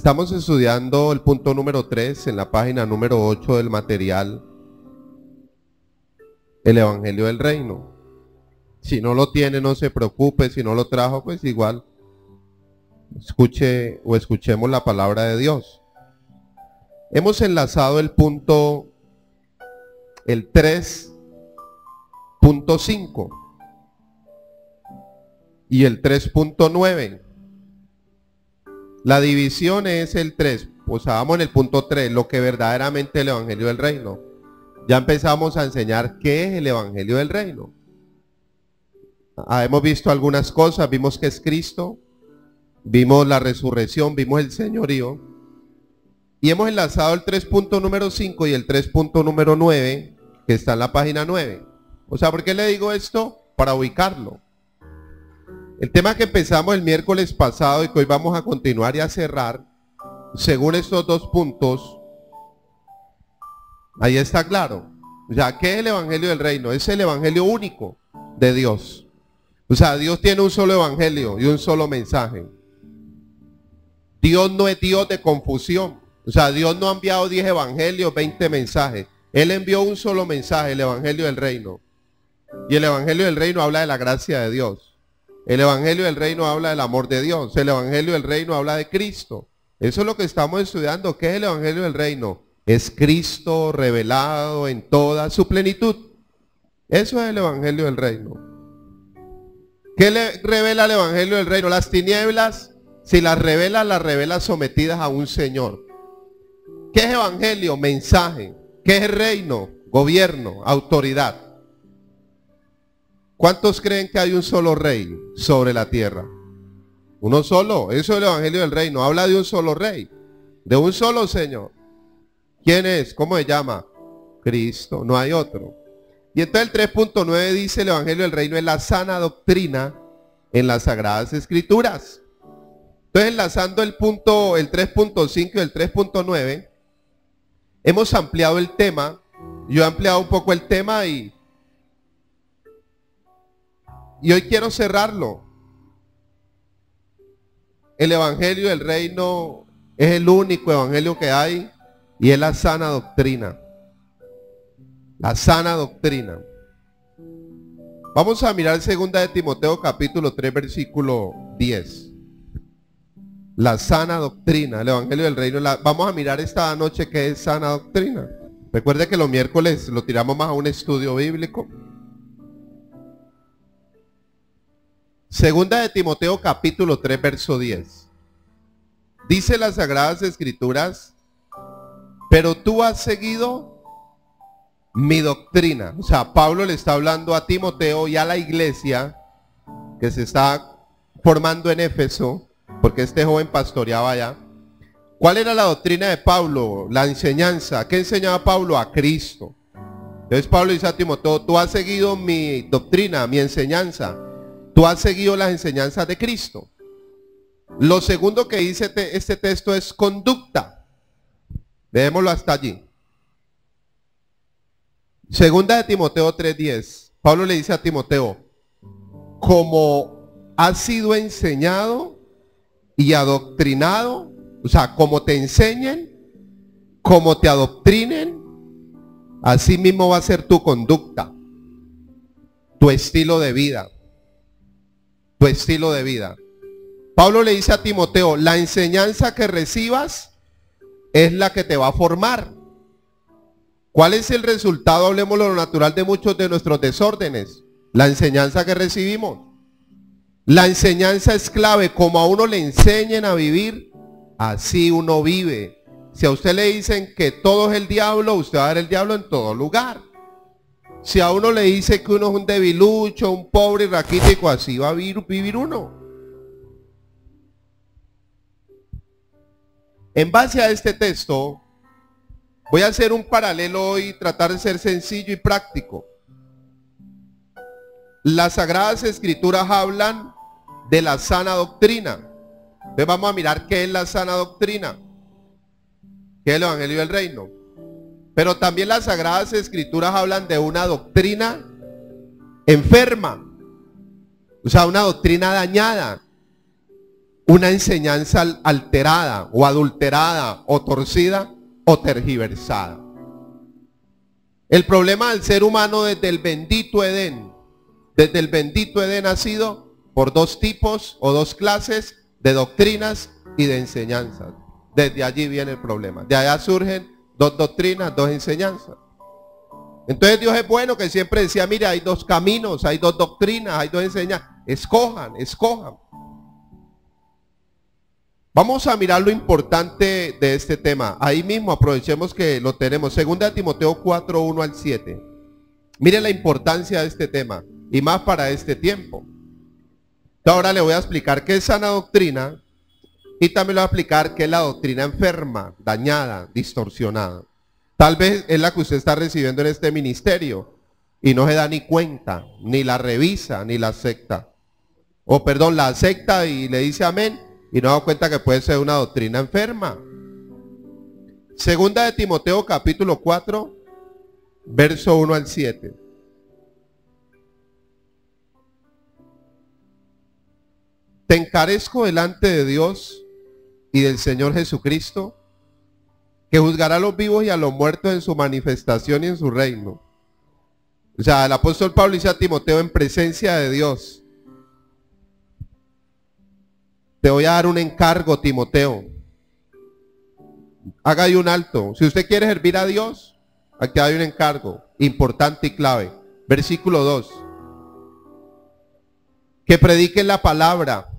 Estamos estudiando el punto número 3 en la página número 8 del material, el Evangelio del Reino. Si no lo tiene, no se preocupe, si no lo trajo, pues igual escuche o escuchemos la palabra de Dios. Hemos enlazado el punto, el 3.5 y el 3.9 la división es el 3. Pues vamos en el punto 3, lo que verdaderamente es el Evangelio del Reino. Ya empezamos a enseñar qué es el Evangelio del Reino. Ah, hemos visto algunas cosas, vimos que es Cristo, vimos la resurrección, vimos el señorío. Y hemos enlazado el 3. número 5 y el 3. número 9, que está en la página 9. O sea, ¿por qué le digo esto? Para ubicarlo. El tema que empezamos el miércoles pasado y que hoy vamos a continuar y a cerrar, según estos dos puntos, ahí está claro. ¿qué es el Evangelio del Reino? Es el Evangelio único de Dios. O sea, Dios tiene un solo Evangelio y un solo mensaje. Dios no es Dios de confusión. O sea, Dios no ha enviado 10 evangelios, 20 mensajes. Él envió un solo mensaje, el Evangelio del Reino. Y el Evangelio del Reino habla de la gracia de Dios. El Evangelio del Reino habla del amor de Dios. El Evangelio del Reino habla de Cristo. Eso es lo que estamos estudiando. ¿Qué es el Evangelio del Reino? Es Cristo revelado en toda su plenitud. Eso es el Evangelio del Reino. ¿Qué le revela el Evangelio del Reino? Las tinieblas, si las revela, las revela sometidas a un Señor. ¿Qué es Evangelio? Mensaje. ¿Qué es reino? Gobierno, autoridad. ¿Cuántos creen que hay un solo rey sobre la tierra? Uno solo. Eso es el Evangelio del Reino. Habla de un solo rey. De un solo Señor. ¿Quién es? ¿Cómo se llama? Cristo. No hay otro. Y entonces el 3.9 dice el Evangelio del Reino es la sana doctrina en las Sagradas Escrituras. Entonces enlazando el punto, el 3.5 y el 3.9, hemos ampliado el tema. Yo he ampliado un poco el tema y y hoy quiero cerrarlo. El Evangelio del Reino es el único Evangelio que hay y es la sana doctrina. La sana doctrina. Vamos a mirar segunda de Timoteo capítulo 3 versículo 10. La sana doctrina, el Evangelio del Reino. vamos a mirar esta noche qué es sana doctrina. Recuerde que los miércoles lo tiramos más a un estudio bíblico. Segunda de Timoteo capítulo 3 verso 10. Dice las sagradas escrituras, pero tú has seguido mi doctrina. O sea, Pablo le está hablando a Timoteo y a la iglesia que se está formando en Éfeso, porque este joven pastoreaba allá. ¿Cuál era la doctrina de Pablo? La enseñanza. ¿Qué enseñaba Pablo? A Cristo. Entonces Pablo dice a Timoteo, tú has seguido mi doctrina, mi enseñanza Tú has seguido las enseñanzas de Cristo. Lo segundo que dice este texto es conducta. Veámoslo hasta allí. Segunda de Timoteo 3:10. Pablo le dice a Timoteo, como has sido enseñado y adoctrinado, o sea, como te enseñen, como te adoctrinen, así mismo va a ser tu conducta, tu estilo de vida tu estilo de vida. Pablo le dice a Timoteo, la enseñanza que recibas es la que te va a formar. ¿Cuál es el resultado, hablemos lo natural de muchos de nuestros desórdenes? La enseñanza que recibimos. La enseñanza es clave, como a uno le enseñen a vivir, así uno vive. Si a usted le dicen que todo es el diablo, usted va a ver el diablo en todo lugar. Si a uno le dice que uno es un debilucho, un pobre raquítico, así va a vivir, uno. En base a este texto, voy a hacer un paralelo y tratar de ser sencillo y práctico. Las sagradas escrituras hablan de la sana doctrina. Entonces vamos a mirar qué es la sana doctrina. ¿Qué es el Evangelio del Reino? Pero también las sagradas escrituras hablan de una doctrina enferma. O sea, una doctrina dañada. una enseñanza alterada o adulterada o torcida o tergiversada. El problema del ser humano desde el bendito Edén, desde el bendito Edén ha sido por dos tipos o dos clases de doctrinas y de enseñanzas. Desde allí viene el problema. De allá surgen dos doctrinas, dos enseñanzas. Entonces Dios es bueno que siempre decía, mire, hay dos caminos, hay dos doctrinas, hay dos enseñanzas. Escojan, escojan. Vamos a mirar lo importante de este tema. Ahí mismo aprovechemos que lo tenemos. Segunda Timoteo 4, 1 al 7. Mire la importancia de este tema y más para este tiempo. Ahora le voy a explicar qué es sana doctrina y también le voy a explicar qué es la doctrina enferma, dañada, distorsionada. Tal vez es la que usted está recibiendo en este ministerio y no se da ni cuenta, ni la revisa, ni la acepta. O perdón, la acepta y le dice amén y no da cuenta que puede ser una doctrina enferma. Segunda de Timoteo capítulo 4, verso 1 al 7. Te encarezco delante de Dios y del Señor Jesucristo, que juzgará a los vivos y a los muertos en su manifestación y en su reino. O sea, el apóstol Pablo dice a Timoteo en presencia de Dios te voy a dar un encargo, Timoteo. Haga ahí un alto. Si usted quiere servir a Dios, aquí hay un encargo importante y clave. Versículo 2. Que predique la palabra.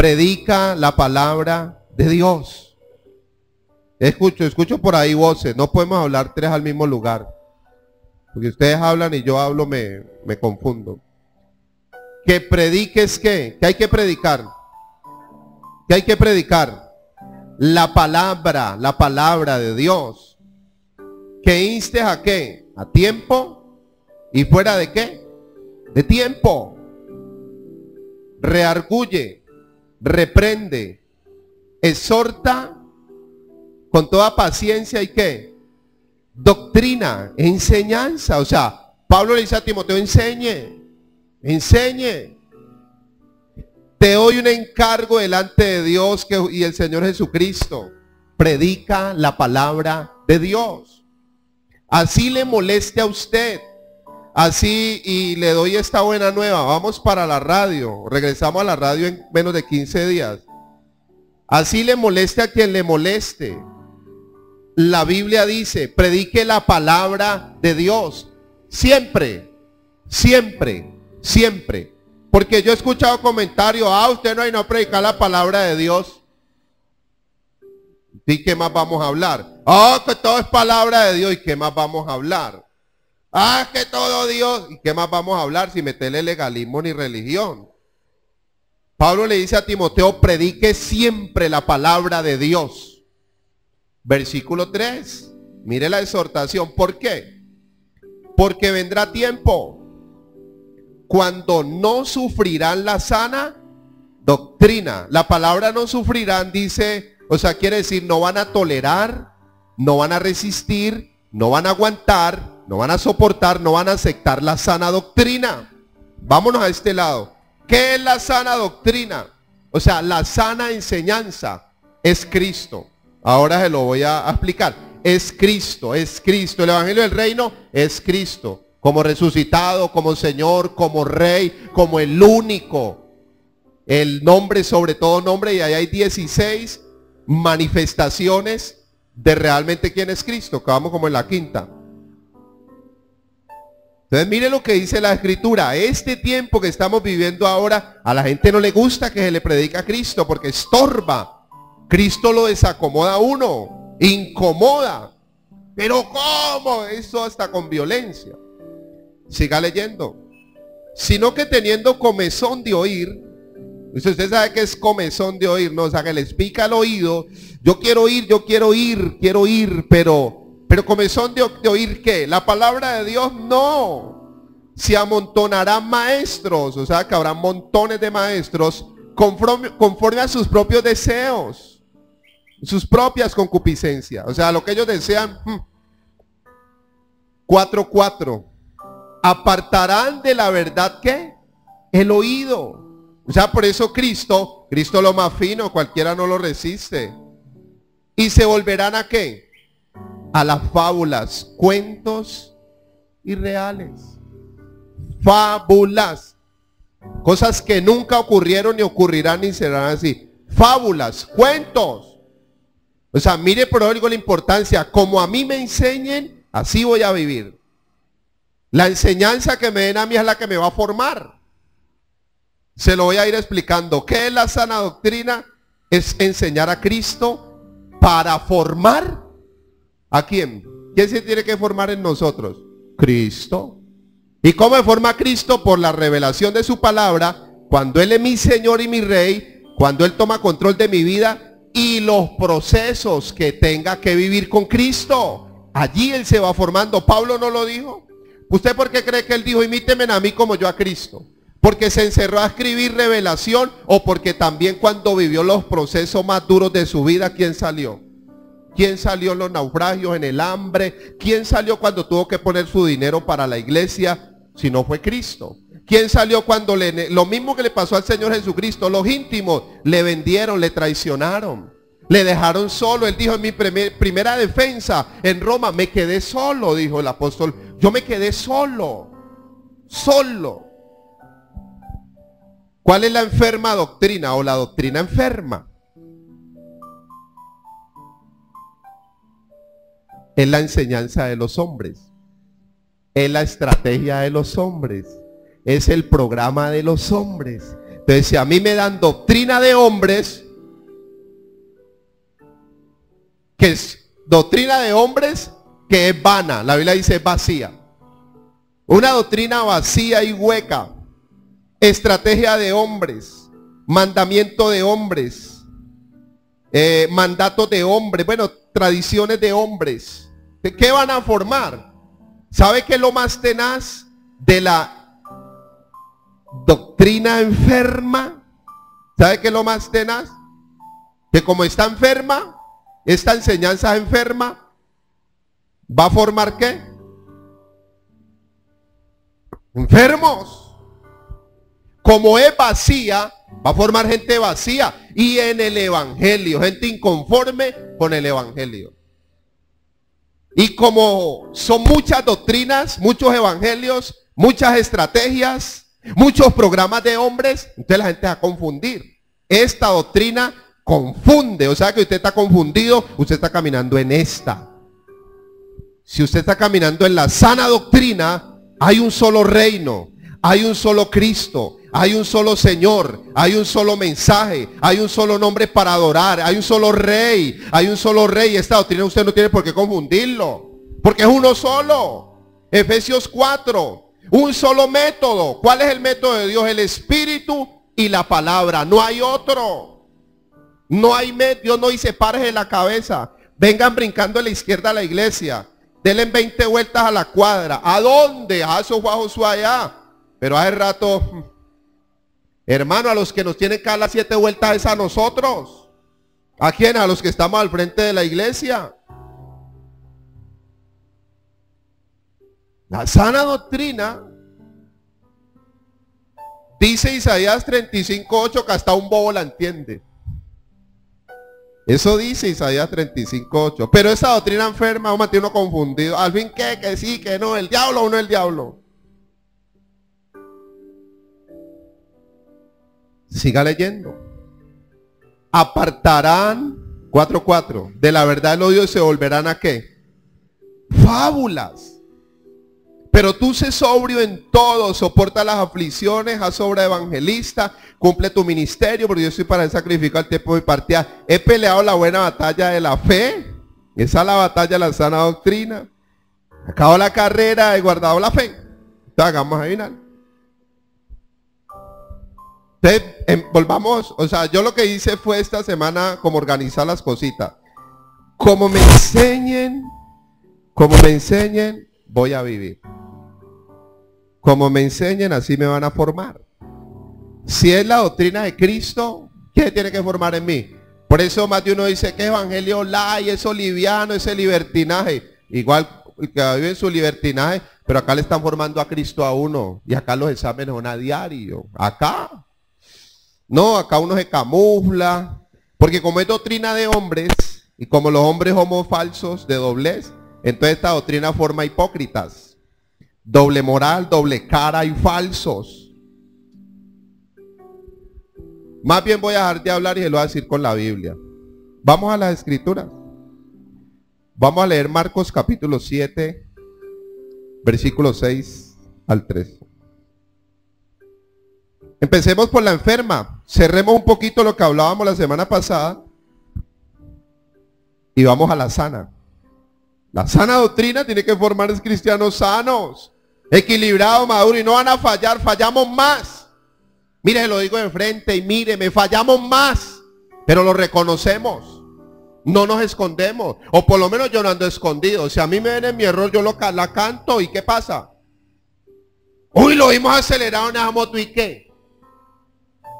Predica la palabra de Dios. Escucho, escucho por ahí voces. No podemos hablar tres al mismo lugar. Porque ustedes hablan y yo hablo, me, me confundo. Que prediques qué? Que hay que predicar ¿Qué hay que predicar? La palabra, la palabra de Dios. Que instes a qué? A tiempo y fuera de qué? De tiempo. Reargulle, reprende, exhorta con toda paciencia y qué? Doctrina, enseñanza. O sea, Pablo le dice a Timoteo, enseñe, enseñe. Te doy un encargo delante de Dios y el Señor Jesucristo. Predica la palabra de Dios. Así le moleste a usted. Así y le doy esta buena nueva. Vamos para la radio. Regresamos a la radio en menos de 15 días. Así le moleste a quien le moleste. La Biblia dice, predique la palabra de Dios. Siempre, siempre, siempre. Porque yo he escuchado comentarios, ah, usted no hay no predicar la palabra de Dios. ¿Y qué más vamos a hablar? Ah, que todo es palabra de Dios. ¿Y qué más vamos a hablar? Ah, que todo Dios. ¿Y qué más vamos a hablar si meterle legalismo ni religión? Pablo le dice a Timoteo, predique siempre la palabra de Dios. Versículo 3. Mire la exhortación. ¿Por qué? Porque vendrá tiempo cuando no sufrirán la sana doctrina. La palabra no sufrirán dice, o sea, quiere decir, no van a tolerar, no van a resistir, no van a aguantar, no van a soportar, no van a aceptar la sana doctrina. Vámonos a este lado. ¿Qué es la sana doctrina? O sea, la sana enseñanza es Cristo. Ahora se lo voy a explicar. Es Cristo, es Cristo. El Evangelio del Reino es Cristo como resucitado, como Señor, como Rey, como el único, el nombre sobre todo nombre, y ahí hay 16 manifestaciones de realmente quién es Cristo, que vamos como en la quinta. Entonces mire lo que dice la escritura, este tiempo que estamos viviendo ahora, a la gente no le gusta que se le predica a Cristo porque estorba. Cristo lo desacomoda a uno, incomoda. Pero ¿cómo? Eso hasta con violencia. Siga leyendo. Sino que teniendo comezón de oír, usted sabe que es comezón de oír, ¿no? O sea, que les pica el oído. Yo quiero oír, yo quiero oír, quiero oír, pero, pero comezón de, de oír qué? La palabra de Dios no. Se amontonarán maestros, o sea que habrá montones de maestros conforme, conforme a sus propios deseos, sus propias concupiscencias. O sea, lo que ellos desean. 4.4. Hmm apartarán de la verdad que el oído. O sea, por eso Cristo, Cristo lo más fino, cualquiera no lo resiste. Y se volverán a qué? A las fábulas, cuentos irreales. Fábulas. Cosas que nunca ocurrieron ni ocurrirán ni serán así. Fábulas, cuentos. O sea, mire por algo la importancia. Como a mí me enseñen, así voy a vivir. La enseñanza que me den a mí es la que me va a formar. Se lo voy a ir explicando. ¿Qué es la sana doctrina? Es enseñar a Cristo para formar a quién. ¿Quién se tiene que formar en nosotros? Cristo. ¿Y cómo forma Cristo? Por la revelación de su palabra, cuando Él es mi Señor y mi Rey, cuando Él toma control de mi vida y los procesos que tenga que vivir con Cristo. Allí Él se va formando. Pablo no lo dijo. ¿Usted por qué cree que Él dijo, imíteme a mí como yo a Cristo? porque se encerró a escribir revelación o porque también cuando vivió los procesos más duros de su vida, ¿quién salió? ¿Quién salió en los naufragios, en el hambre? ¿Quién salió cuando tuvo que poner su dinero para la iglesia? Si no fue Cristo. ¿Quién salió cuando. Lo mismo que le pasó al Señor Jesucristo, los íntimos le vendieron, le traicionaron. Le dejaron solo. Él dijo en mi primera defensa en Roma, me quedé solo, dijo el apóstol. Yo me quedé solo. Solo. ¿Cuál es la enferma doctrina o la doctrina enferma? Es la enseñanza de los hombres. Es la estrategia de los hombres. Es el programa de los hombres. Entonces, si a mí me dan doctrina de hombres, que es doctrina de hombres que es vana, la Biblia dice vacía. Una doctrina vacía y hueca estrategia de hombres, mandamiento de hombres, eh, mandatos de hombres, bueno, tradiciones de hombres. ¿Qué van a formar? ¿Sabe qué es lo más tenaz de la doctrina enferma? ¿Sabe qué es lo más tenaz? Que como está enferma, esta enseñanza enferma, ¿va a formar qué? Enfermos como es vacía, va a formar gente vacía. Y en el Evangelio, gente inconforme con el Evangelio. Y como son muchas doctrinas, muchos evangelios, muchas estrategias, muchos programas de hombres, entonces la gente va a confundir. Esta doctrina confunde, o sea que usted está confundido, usted está caminando en esta. Si usted está caminando en la sana doctrina, hay un solo reino, hay un solo Cristo, hay un solo Señor, hay un solo mensaje, hay un solo nombre para adorar, hay un solo rey, hay un solo rey. Esta doctrina usted no tiene por qué confundirlo, porque es uno solo. Efesios 4, un solo método. ¿Cuál es el método de Dios? El Espíritu y la palabra. No hay otro. No hay método. Dios no dice pares de la cabeza. Vengan brincando a la izquierda a la iglesia. Denle 20 vueltas a la cuadra. ¿A dónde? A esos bajos allá. Pero hace rato Hermano, a los que nos tienen que dar las siete vueltas es a nosotros. ¿A quién? A los que estamos al frente de la iglesia. La sana doctrina dice Isaías 35.8 que hasta un bobo la entiende. Eso dice Isaías 35.8. Pero esa doctrina enferma, uno tiene uno confundido. Al fin, ¿qué? Que sí, que no. ¿El diablo o no el diablo? Siga leyendo. Apartarán 4.4. De la verdad el odio se volverán a qué? Fábulas. Pero tú sé sobrio en todo, soporta las aflicciones, haz obra evangelista, cumple tu ministerio, porque yo soy para el sacrificio al tiempo de partida. He peleado la buena batalla de la fe. Esa es la batalla de la sana doctrina. Acabo la carrera, he guardado la fe. Entonces hagamos a. Entonces, em, volvamos, o sea, yo lo que hice fue esta semana como organizar las cositas. Como me enseñen, como me enseñen, voy a vivir. Como me enseñen, así me van a formar. Si es la doctrina de Cristo, ¿qué tiene que formar en mí? Por eso más de uno dice que evangelio y eso liviano, ese libertinaje. Igual que vive en su libertinaje, pero acá le están formando a Cristo a uno. Y acá los exámenes son a diario. Acá No, acá uno se camufla. Porque como es doctrina de hombres, y como los hombres somos falsos de doblez, entonces esta doctrina forma hipócritas. Doble moral, doble cara y falsos. Más bien voy a dejar de hablar y se lo voy a decir con la Biblia. Vamos a las escrituras. Vamos a leer Marcos capítulo 7, versículo 6 al 13. Empecemos por la enferma. Cerremos un poquito lo que hablábamos la semana pasada. Y vamos a la sana. La sana doctrina tiene que formar cristianos sanos, equilibrados, maduros y no van a fallar, fallamos más. Mire, lo digo de frente y mire, me fallamos más, pero lo reconocemos. No nos escondemos. O por lo menos yo no ando escondido. Si a mí me viene mi error, yo lo la canto. ¿Y qué pasa? Uy, lo vimos acelerado en esa moto. ¿Y qué?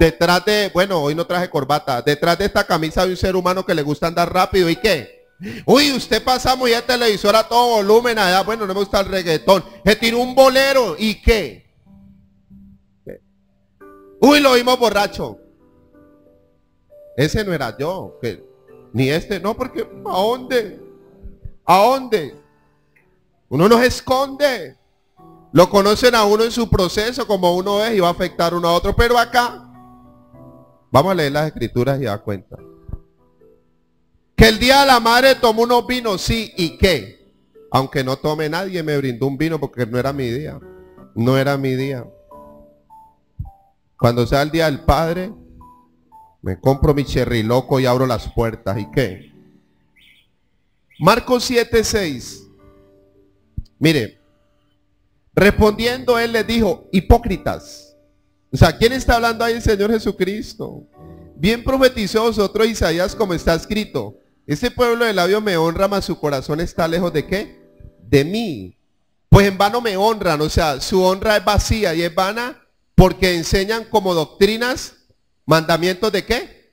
Detrás de, bueno, hoy no traje corbata. Detrás de esta camisa de un ser humano que le gusta andar rápido. ¿Y qué? Uy, usted pasamos y el televisor a todo volumen allá. Bueno, no me gusta el reggaetón. Se tiró un bolero. ¿Y qué? Uy, lo vimos borracho. Ese no era yo. Que ni este, no, porque ¿a dónde? ¿A dónde? Uno no se esconde. Lo conocen a uno en su proceso como uno es y va a afectar uno a otro. Pero acá, vamos a leer las escrituras y da cuenta. Que el día de la madre tomó unos vinos, sí, ¿y qué? Aunque no tome nadie, me brindó un vino porque no era mi día. No era mi día. Cuando sea el día del padre, me compro mi cherry loco y abro las puertas. ¿Y qué? Marcos 7:6. Mire, respondiendo él le dijo, hipócritas. O sea, ¿quién está hablando ahí el Señor Jesucristo? Bien profetizó vosotros Isaías como está escrito. Ese pueblo de labio me honra, mas su corazón está lejos de qué? De mí. Pues en vano me honran, o sea, su honra es vacía y es vana porque enseñan como doctrinas ¿Mandamientos de qué?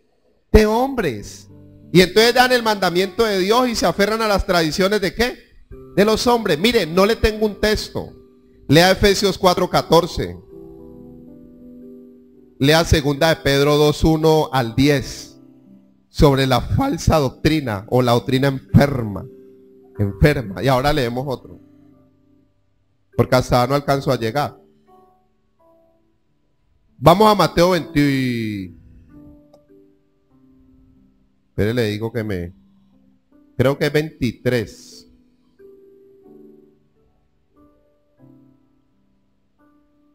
De hombres. Y entonces dan el mandamiento de Dios y se aferran a las tradiciones de qué? De los hombres. Mire, no le tengo un texto. Lea Efesios 4:14. Lea segunda de Pedro 2:1 al 10 sobre la falsa doctrina o la doctrina enferma. Enferma. Y ahora leemos otro. Porque hasta no alcanzo a llegar. Vamos a Mateo 20. Pero le digo que me. Creo que es 23.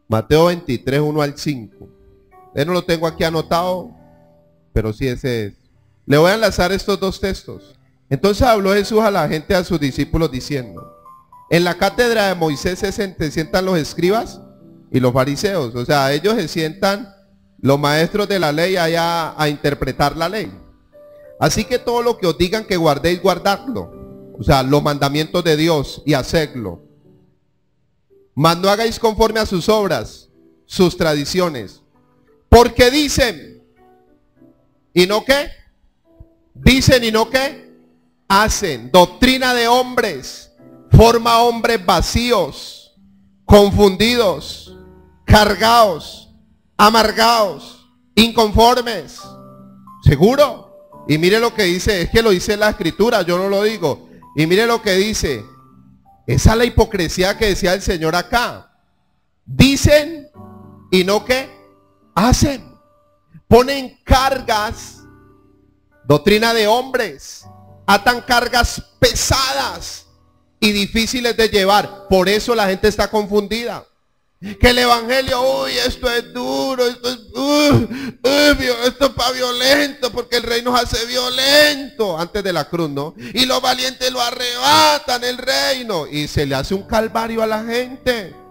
Mateo 23, 1 al 5. Yo no lo tengo aquí anotado, pero sí ese es. Le voy a enlazar estos dos textos. Entonces habló Jesús a la gente, a sus discípulos, diciendo, en la cátedra de Moisés se sientan los escribas y los fariseos. O sea, ellos se sientan los maestros de la ley allá a interpretar la ley. Así que todo lo que os digan que guardéis, guardadlo. O sea, los mandamientos de Dios y hacedlo. Mas no hagáis conforme a sus obras, sus tradiciones. Porque dicen, ¿y no qué? Dicen y no qué? Hacen. Doctrina de hombres. Forma hombres vacíos, confundidos cargados, amargados, inconformes. ¿Seguro? Y mire lo que dice, es que lo dice la escritura, yo no lo digo. Y mire lo que dice. Esa es la hipocresía que decía el Señor acá. Dicen y no que hacen. Ponen cargas, doctrina de hombres, atan cargas pesadas y difíciles de llevar. Por eso la gente está confundida. Que el evangelio, uy, esto es duro, esto es, uh, uh, esto es para violento, porque el rey nos hace violento antes de la cruz, ¿no? Y los valientes lo arrebatan el reino y se le hace un calvario a la gente.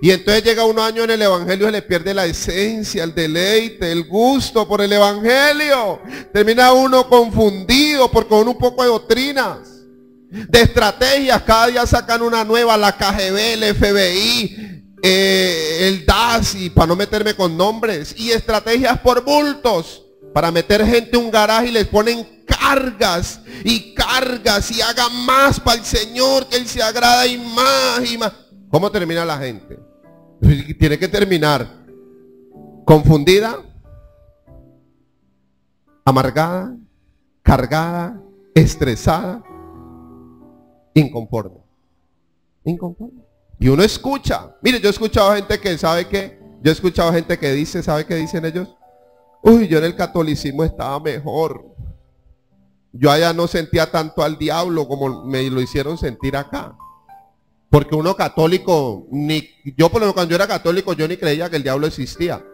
Y entonces llega unos años en el evangelio y le pierde la esencia, el deleite, el gusto por el evangelio. Termina uno confundido por con un poco de doctrinas de estrategias, cada día sacan una nueva, la KGB, el FBI, eh, el DAS y para no meterme con nombres y estrategias por bultos para meter gente en un garaje y les ponen cargas y cargas y haga más para el Señor que Él se agrada y más y más. ¿Cómo termina la gente? Tiene que terminar confundida, amargada, cargada, estresada, inconforme. Inconforme. Y uno escucha. Mire, yo he escuchado gente que sabe que, yo he escuchado gente que dice, ¿sabe qué dicen ellos? Uy, yo en el catolicismo estaba mejor. Yo allá no sentía tanto al diablo como me lo hicieron sentir acá. Porque uno católico, yo por lo menos cuando yo era católico, yo ni creía que el diablo existía.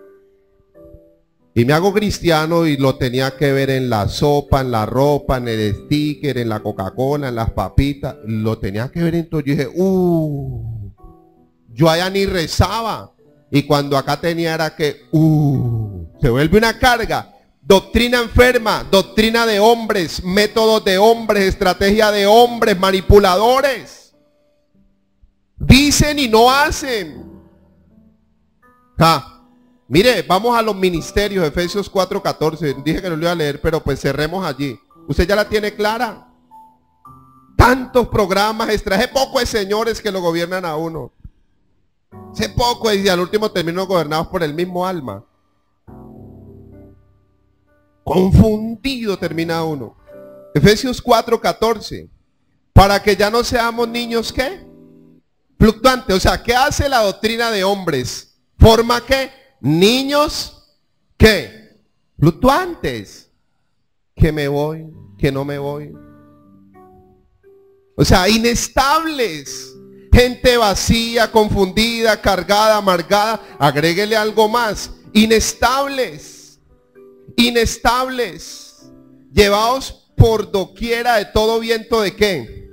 Y me hago cristiano y lo tenía que ver en la sopa, en la ropa, en el sticker, en la Coca-Cola, en las papitas. Lo tenía que ver en todo. Yo dije, uh, yo allá ni rezaba. Y cuando acá tenía era que, uh, se vuelve una carga. Doctrina enferma, doctrina de hombres, métodos de hombres, estrategia de hombres, manipuladores. Dicen y no hacen. Mire, vamos a los ministerios, Efesios 4:14. Dije que no lo iba a leer, pero pues cerremos allí. ¿Usted ya la tiene clara? Tantos programas extra. Hace poco hay señores que lo gobiernan a uno. Hace poco y al último terminó gobernados por el mismo alma. Confundido termina uno. Efesios 4:14. Para que ya no seamos niños ¿qué? Fluctuantes. O sea, ¿qué hace la doctrina de hombres? Forma que niños ¿qué? Fluctuantes. Que me voy, que no me voy. O sea, inestables. Gente vacía, confundida, cargada, amargada. Agréguele algo más. Inestables. Inestables. Llevados por doquiera de todo viento de qué.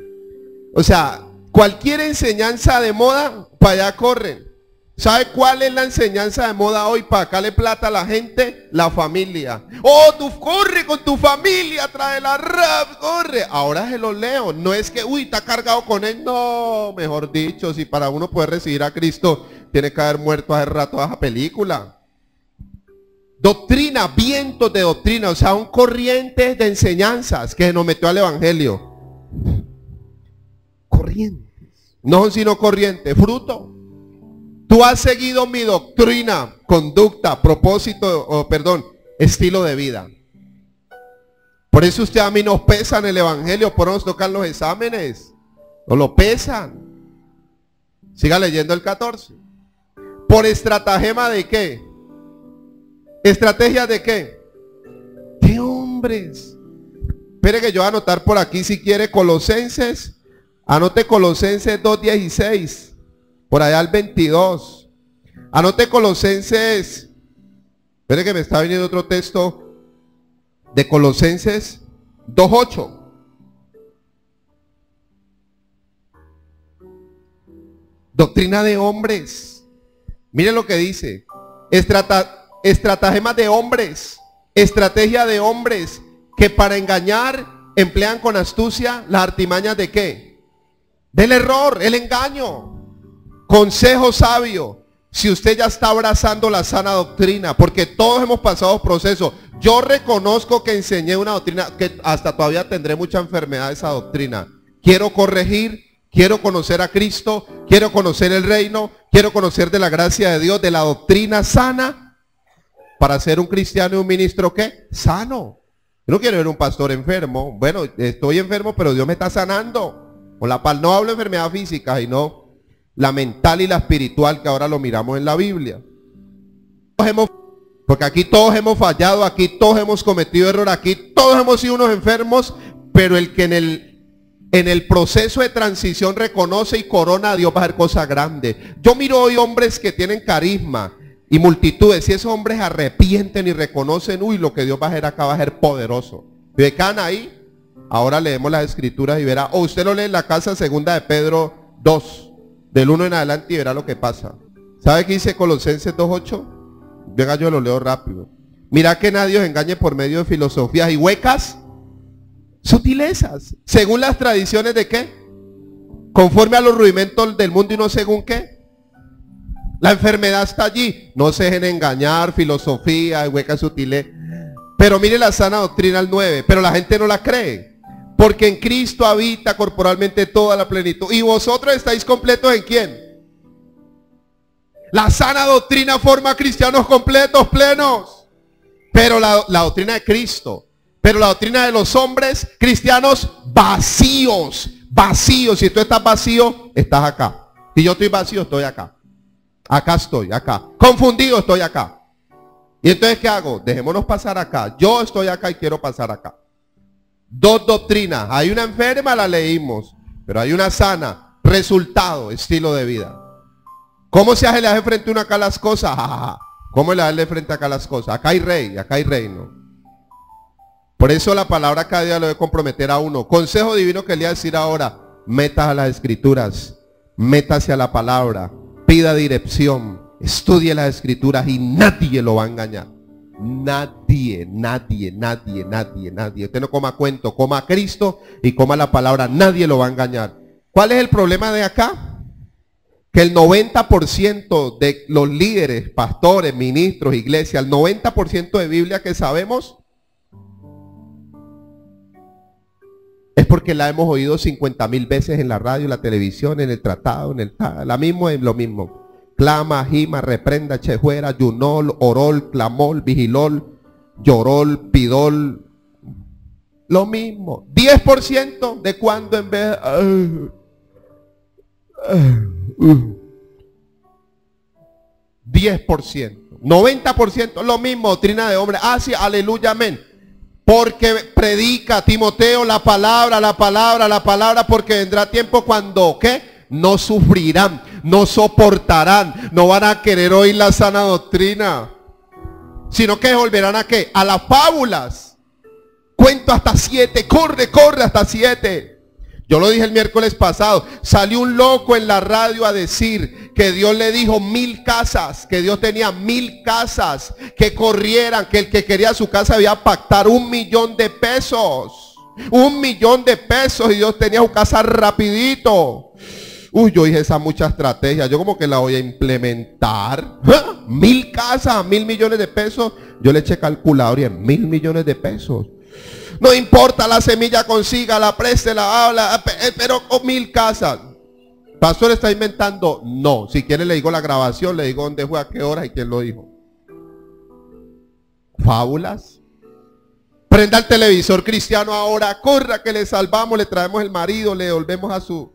O sea, cualquier enseñanza de moda, para allá corren. ¿Sabe cuál es la enseñanza de moda hoy? Para acá le plata a la gente, la familia. Oh, tú corre con tu familia, trae la rap, corre. Ahora se lo leo. No es que, uy, está cargado con él. No, mejor dicho, si para uno poder recibir a Cristo, tiene que haber muerto hace rato esa película. Doctrina, vientos de doctrina, o sea, un corriente de enseñanzas que nos metió al Evangelio. Corrientes. No sino corrientes, fruto. Tú has seguido mi doctrina, conducta, propósito, o perdón, estilo de vida. Por eso usted a mí nos pesa en el Evangelio, por nos tocar los exámenes. No lo pesan. Siga leyendo el 14. Por estratagema de qué? ¿Estrategia de qué? ¿Qué hombres? Espere que yo voy a anotar por aquí si quiere Colosenses. Anote Colosenses 2.16. Por allá al 22. Anote Colosenses. Espere que me está viniendo otro texto de Colosenses 2.8. Doctrina de hombres. Mire lo que dice. estratagemas de hombres. Estrategia de hombres que para engañar emplean con astucia las artimañas de qué? Del error, el engaño. Consejo sabio, si usted ya está abrazando la sana doctrina, porque todos hemos pasado procesos. Yo reconozco que enseñé una doctrina que hasta todavía tendré mucha enfermedad esa doctrina. Quiero corregir, quiero conocer a Cristo, quiero conocer el reino, quiero conocer de la gracia de Dios, de la doctrina sana, para ser un cristiano y un ministro que sano. Yo no quiero ver un pastor enfermo. Bueno, estoy enfermo, pero Dios me está sanando. Con la pal no hablo de enfermedad física, y no la mental y la espiritual que ahora lo miramos en la Biblia. Porque aquí todos hemos fallado, aquí todos hemos cometido error, aquí todos hemos sido unos enfermos, pero el que en el, en el proceso de transición reconoce y corona a Dios va a hacer cosas grandes. Yo miro hoy hombres que tienen carisma y multitudes, si esos hombres arrepienten y reconocen, uy, lo que Dios va a hacer acá va a ser poderoso. ¿Y ahí? Ahora leemos las escrituras y verá, o usted lo lee en la casa segunda de Pedro 2 del 1 en adelante y verá lo que pasa. ¿Sabe qué dice Colosenses 2.8? Venga, yo lo leo rápido. Mira que nadie os engañe por medio de filosofías y huecas, sutilezas, según las tradiciones de qué? Conforme a los rudimentos del mundo y no según qué. La enfermedad está allí. No se dejen engañar, filosofía, huecas sutiles. Pero mire la sana doctrina al 9. Pero la gente no la cree. Porque en Cristo habita corporalmente toda la plenitud. ¿Y vosotros estáis completos en quién? La sana doctrina forma cristianos completos, plenos. Pero la, doctrina de Cristo, Pero la doctrina de los hombres cristianos vacíos, vacíos. Si tú estás vacío, estás acá. Si yo estoy vacío, estoy acá. Acá estoy, acá. Confundido, estoy acá. Y entonces, ¿qué hago? Dejémonos pasar acá. Yo estoy acá y quiero pasar acá. Dos doctrinas. Hay una enferma, la leímos. Pero hay una sana. Resultado, estilo de vida. ¿Cómo se hace le hace frente una acá las cosas? ¿Cómo le hace frente acá las cosas? Acá hay rey, acá hay reino. Por eso la palabra cada día lo debe comprometer a uno. Consejo divino que le voy a decir ahora. Metas a las escrituras. Métase a la palabra. Pida dirección. Estudie las escrituras y nadie lo va a engañar. Nadie, nadie, nadie, nadie, nadie. Usted no coma cuento, coma a Cristo y coma la palabra. Nadie lo va a engañar. ¿Cuál es el problema de acá? que el 90% de los líderes, pastores, ministros, iglesias, el 90% de Biblia que sabemos es porque la hemos oído 50 mil veces en la radio, en la televisión, en el tratado, en el la mismo es lo mismo. Clama, gima, reprenda, chejuera, yunol, orol, clamol, vigilol, llorol, pidol. Lo mismo. 10% de cuando en vez... 10%. 90% lo mismo, doctrina de hombre. Así, ah, aleluya, amén. Porque predica Timoteo la palabra, la palabra, la palabra, porque vendrá tiempo cuando, ¿qué? No sufrirán, no soportarán, no van a querer oír la sana doctrina, sino que volverán a qué? A las fábulas. Cuento hasta siete, corre, corre hasta siete. Yo lo dije el miércoles pasado. Salió un loco en la radio a decir que Dios le dijo mil casas, que Dios tenía mil casas, que corrieran, que el que quería su casa había pactar un millón de pesos. Un millón de pesos y Dios tenía su casa rapidito. Uy, yo dije esa mucha estrategia. Yo como que la voy a implementar. Mil casas, mil millones de pesos. Yo le eché calculador y en mil millones de pesos. No importa la semilla consiga, la preste, la habla, eh, pero con mil casas. Pastor está inventando. No. Si quiere le digo la grabación, le digo dónde fue, a qué hora y quién lo dijo. Fábulas. Prenda el televisor cristiano ahora, corra que le salvamos, le traemos el marido, le devolvemos a su...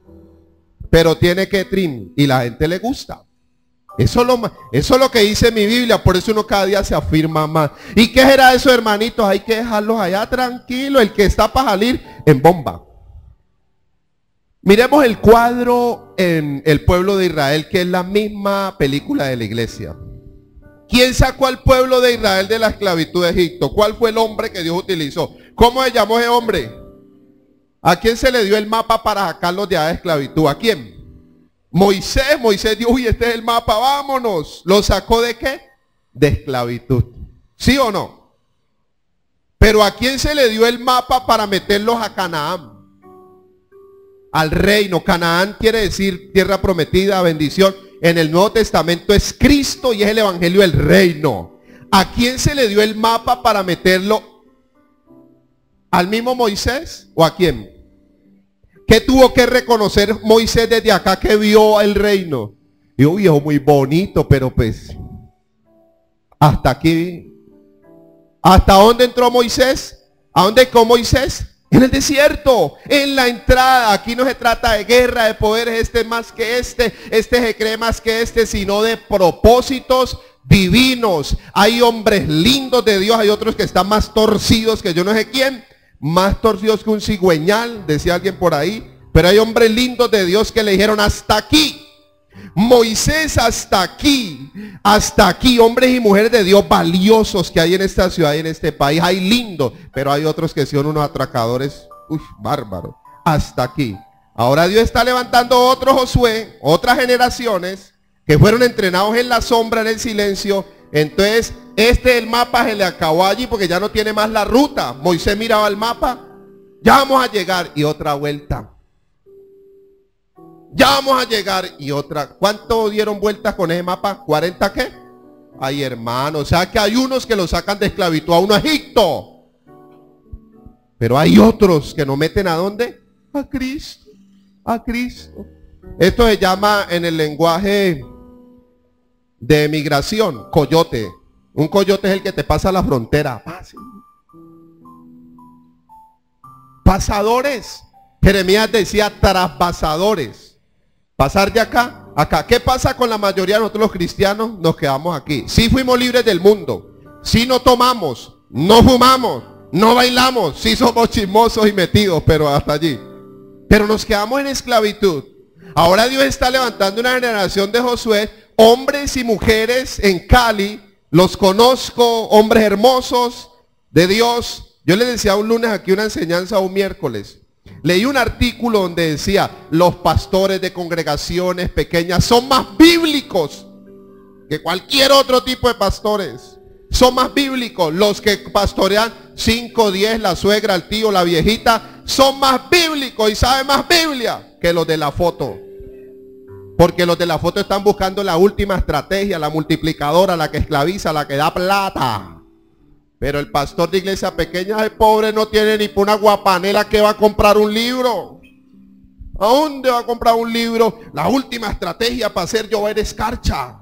Pero tiene que trim y la gente le gusta. Eso es, lo, es que dice mi Biblia, por eso uno cada día se afirma más. ¿Y qué será eso, hermanitos? Hay que dejarlos allá tranquilo, el que está para salir en bomba. Miremos el cuadro en el pueblo de Israel, que es la misma película de la iglesia. ¿Quién sacó al pueblo de Israel de la esclavitud de Egipto? ¿Cuál fue el hombre que Dios utilizó? ¿Cómo se llamó ese hombre? ¿A quién se le dio el mapa para sacarlos de la esclavitud? ¿A quién? Moisés, Moisés dijo, uy, este es el mapa, vámonos. ¿Lo sacó de qué? De esclavitud. ¿Sí o no? Pero ¿a quién se le dio el mapa para meterlos a Canaán? Al reino. Canaán quiere decir tierra prometida, bendición. En el Nuevo Testamento es Cristo y es el Evangelio del reino. ¿A quién se le dio el mapa para meterlo? ¿Al mismo Moisés o a quién? ¿Qué tuvo que reconocer Moisés desde acá que vio el reino? Y un viejo muy bonito, pero pues hasta aquí. ¿Hasta dónde entró Moisés? ¿A dónde entró Moisés? En el desierto, en la entrada. Aquí no se trata de guerra, de poderes, este más que este, este se cree más que este, sino de propósitos divinos. Hay hombres lindos de Dios, hay otros que están más torcidos que yo no sé quién más torcidos que un cigüeñal, decía alguien por ahí. Pero hay hombres lindos de Dios que le dijeron hasta aquí. Moisés hasta aquí, hasta aquí, hombres y mujeres de Dios valiosos que hay en esta ciudad y en este país. Hay lindos, pero hay otros que son unos atracadores, uy, bárbaros. Hasta aquí. Ahora Dios está levantando otro Josué, otras generaciones que fueron entrenados en la sombra, en el silencio. Entonces este el mapa se le acabó allí porque ya no tiene más la ruta. Moisés miraba el mapa. Ya vamos a llegar y otra vuelta. Ya vamos a llegar y otra. ¿Cuánto dieron vueltas con ese mapa? ¿40 qué? Ay, hermano. O sea que hay unos que lo sacan de esclavitud a uno a Egipto. Pero hay otros que nos meten a dónde? A Cristo. A Cristo. Esto se llama en el lenguaje de migración, coyote. Un coyote es el que te pasa la frontera. pasadores. Jeremías decía traspasadores. Pasar de acá acá. ¿Qué pasa con la mayoría de nosotros los cristianos? Nos quedamos aquí. Si fuimos libres del mundo. Si no tomamos, no fumamos, no bailamos. Si somos chismosos y metidos, pero hasta allí. Pero nos quedamos en esclavitud. Ahora Dios está levantando una generación de Josué, hombres y mujeres en Cali. Los conozco, hombres hermosos de Dios. Yo les decía un lunes aquí una enseñanza un miércoles. Leí un artículo donde decía, los pastores de congregaciones pequeñas son más bíblicos que cualquier otro tipo de pastores. Son más bíblicos. Los que pastorean 5, 10, la suegra, el tío, la viejita, son más bíblicos y saben más Biblia que los de la foto. Porque los de la foto están buscando la última estrategia, la multiplicadora, la que esclaviza, la que da plata. Pero el pastor de iglesia pequeña, el pobre, no tiene ni una guapanela que va a comprar un libro. ¿A dónde va a comprar un libro? La última estrategia para hacer llover escarcha.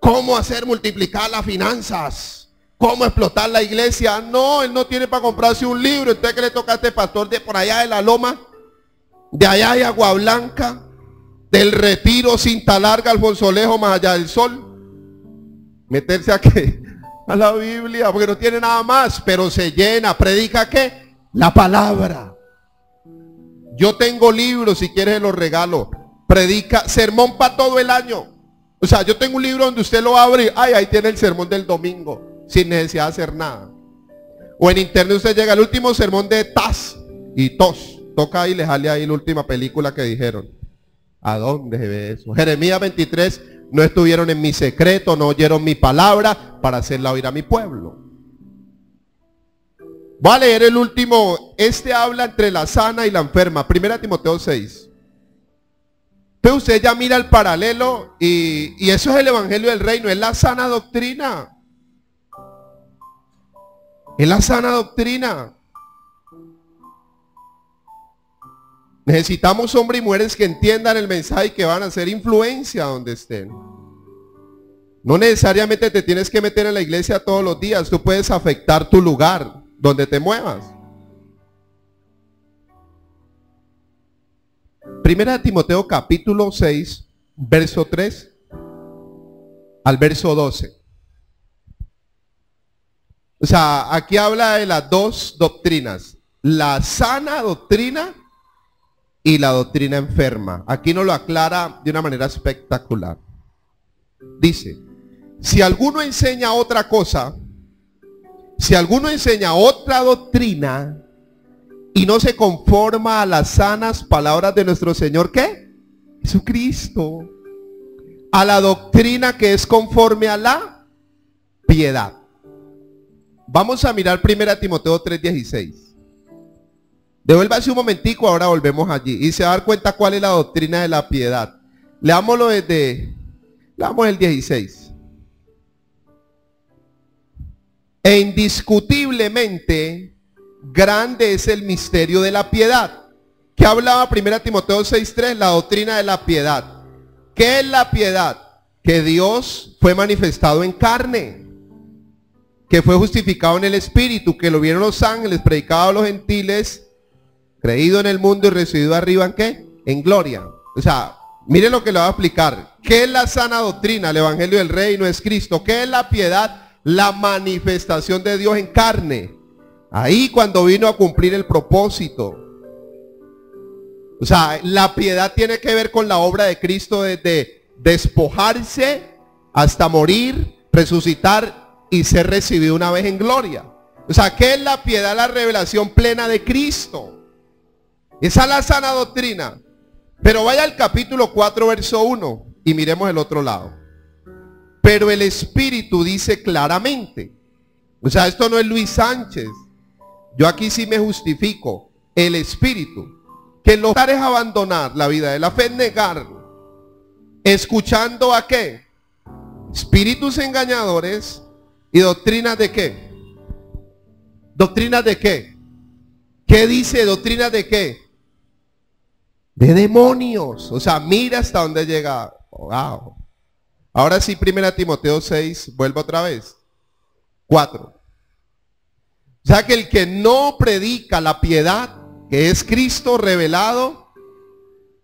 ¿Cómo hacer multiplicar las finanzas? ¿Cómo explotar la iglesia? No, él no tiene para comprarse un libro. Usted que le toca a este pastor de por allá de la loma, de allá de Agua Blanca, del retiro Cinta Larga, Alfonso Lejo, más allá del sol. Meterse a qué? A la Biblia, porque no tiene nada más, pero se llena. ¿Predica qué? La palabra. Yo tengo libros, si quieres los regalo. Predica, sermón para todo el año. O sea, yo tengo un libro donde usted lo abre, ay, ahí tiene el sermón del domingo, sin necesidad de hacer nada. O en internet usted llega al último sermón de Taz y Tos. Toca ahí le jale ahí la última película que dijeron. ¿A dónde se ve eso? Jeremías 23, no estuvieron en mi secreto, no oyeron mi palabra para hacerla oír a mi pueblo. Voy a leer el último. Este habla entre la sana y la enferma. Primera Timoteo 6. Pero usted ya mira el paralelo y, y eso es el evangelio del reino, es la sana doctrina. Es la sana doctrina. Necesitamos hombres y mujeres que entiendan el mensaje y que van a hacer influencia donde estén. No necesariamente te tienes que meter en la iglesia todos los días. Tú puedes afectar tu lugar donde te muevas. Primera de Timoteo capítulo 6, verso 3 al verso 12. O sea, aquí habla de las dos doctrinas. La sana doctrina y la doctrina enferma. Aquí nos lo aclara de una manera espectacular. Dice, si alguno enseña otra cosa, si alguno enseña otra doctrina y no se conforma a las sanas palabras de nuestro Señor, ¿qué? Jesucristo. A la doctrina que es conforme a la piedad. Vamos a mirar 1 Timoteo 3:16. Devuélvase un momentico, ahora volvemos allí. Y se va a dar cuenta cuál es la doctrina de la piedad. Leámoslo desde, leamos el 16. E indiscutiblemente grande es el misterio de la piedad. Que hablaba 1 Timoteo 6.3? La doctrina de la piedad. ¿Qué es la piedad? Que Dios fue manifestado en carne. Que fue justificado en el Espíritu. Que lo vieron los ángeles, predicado a los gentiles. Creído en el mundo y recibido arriba en qué? En gloria. O sea, mire lo que le voy a explicar. ¿Qué es la sana doctrina? El Evangelio del Reino es Cristo. ¿Qué es la piedad? La manifestación de Dios en carne. Ahí cuando vino a cumplir el propósito. O sea, la piedad tiene que ver con la obra de Cristo desde despojarse hasta morir, resucitar y ser recibido una vez en gloria. O sea, ¿qué es la piedad? La revelación plena de Cristo. Esa es la sana doctrina. Pero vaya al capítulo 4, verso 1 y miremos el otro lado. Pero el Espíritu dice claramente. O sea, esto no es Luis Sánchez. Yo aquí sí me justifico. El Espíritu. Que lo es abandonar la vida de la fe, negar. Escuchando a qué? Espíritus engañadores y doctrinas de qué? ¿Doctrinas de qué? ¿Qué dice doctrinas de qué? De demonios. O sea, mira hasta dónde llega. Wow. Ahora sí, primera Timoteo 6, vuelvo otra vez. 4. O sea que el que no predica la piedad que es Cristo revelado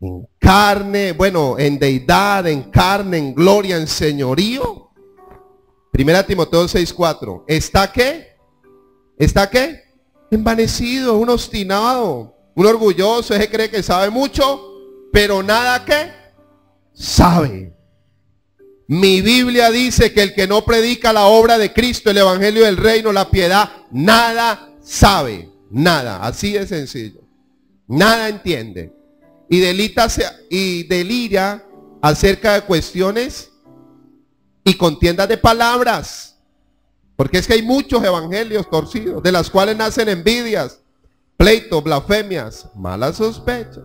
en carne, bueno, en deidad, en carne, en gloria, en señorío. Primera Timoteo 6:4. ¿Está qué? ¿Está qué? Envanecido, un obstinado, un orgulloso, ese cree que sabe mucho, pero nada que sabe. Mi Biblia dice que el que no predica la obra de Cristo, el Evangelio del Reino, la piedad, nada sabe. Nada. Así de sencillo. Nada entiende. Y, delita, y delira acerca de cuestiones y contiendas de palabras. Porque es que hay muchos evangelios torcidos, de las cuales nacen envidias, pleitos, blasfemias, malas sospechas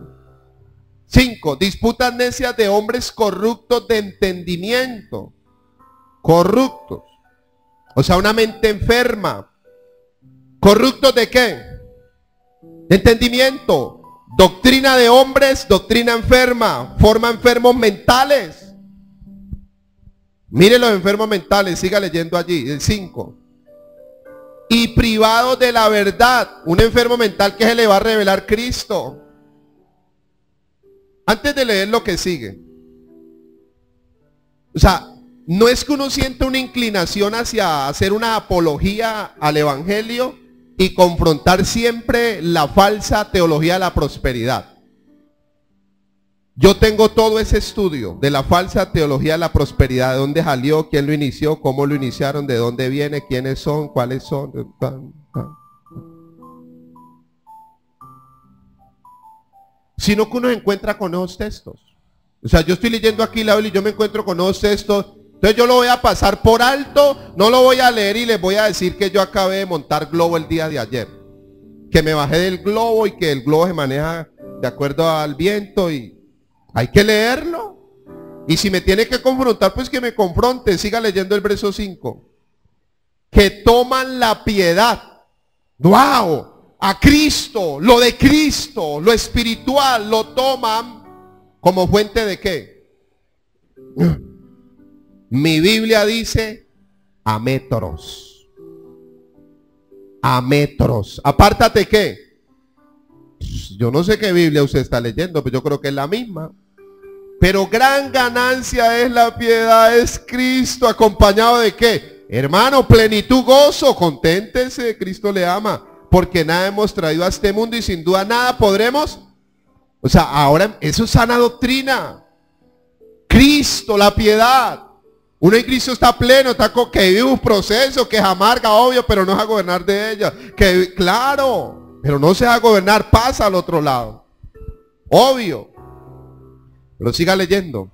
5. Disputas necias de hombres corruptos de entendimiento. Corruptos. O sea, una mente enferma. ¿Corruptos de qué? De entendimiento. Doctrina de hombres, doctrina enferma. Forma enfermos mentales. Mire los enfermos mentales, siga leyendo allí, el 5. Y privados de la verdad. Un enfermo mental que se le va a revelar Cristo. Antes de leer lo que sigue. O sea, no es que uno sienta una inclinación hacia hacer una apología al Evangelio y confrontar siempre la falsa teología de la prosperidad. Yo tengo todo ese estudio de la falsa teología de la prosperidad, de dónde salió, quién lo inició, cómo lo iniciaron, de dónde viene, quiénes son, cuáles son. sino que uno se encuentra con nuevos textos. O sea, yo estoy leyendo aquí la Biblia y yo me encuentro con nuevos textos. Entonces yo lo voy a pasar por alto, no lo voy a leer y les voy a decir que yo acabé de montar globo el día de ayer. Que me bajé del globo y que el globo se maneja de acuerdo al viento y hay que leerlo. Y si me tiene que confrontar, pues que me confronte. Siga leyendo el verso 5. Que toman la piedad. ¡Wow! a Cristo, lo de Cristo, lo espiritual, lo toman como fuente de qué? Mi Biblia dice a metros. A metros. Apártate qué? Yo no sé qué Biblia usted está leyendo, pero yo creo que es la misma. Pero gran ganancia es la piedad, es Cristo acompañado de qué? Hermano, plenitud, gozo, conténtese, Cristo le ama porque nada hemos traído a este mundo y sin duda nada podremos. O sea, ahora eso es sana doctrina. Cristo, la piedad. Uno en Cristo está pleno, está que vive un proceso que es amarga, obvio, pero no es a gobernar de ella. Que claro, pero no se va a gobernar, pasa al otro lado. Obvio. Pero siga leyendo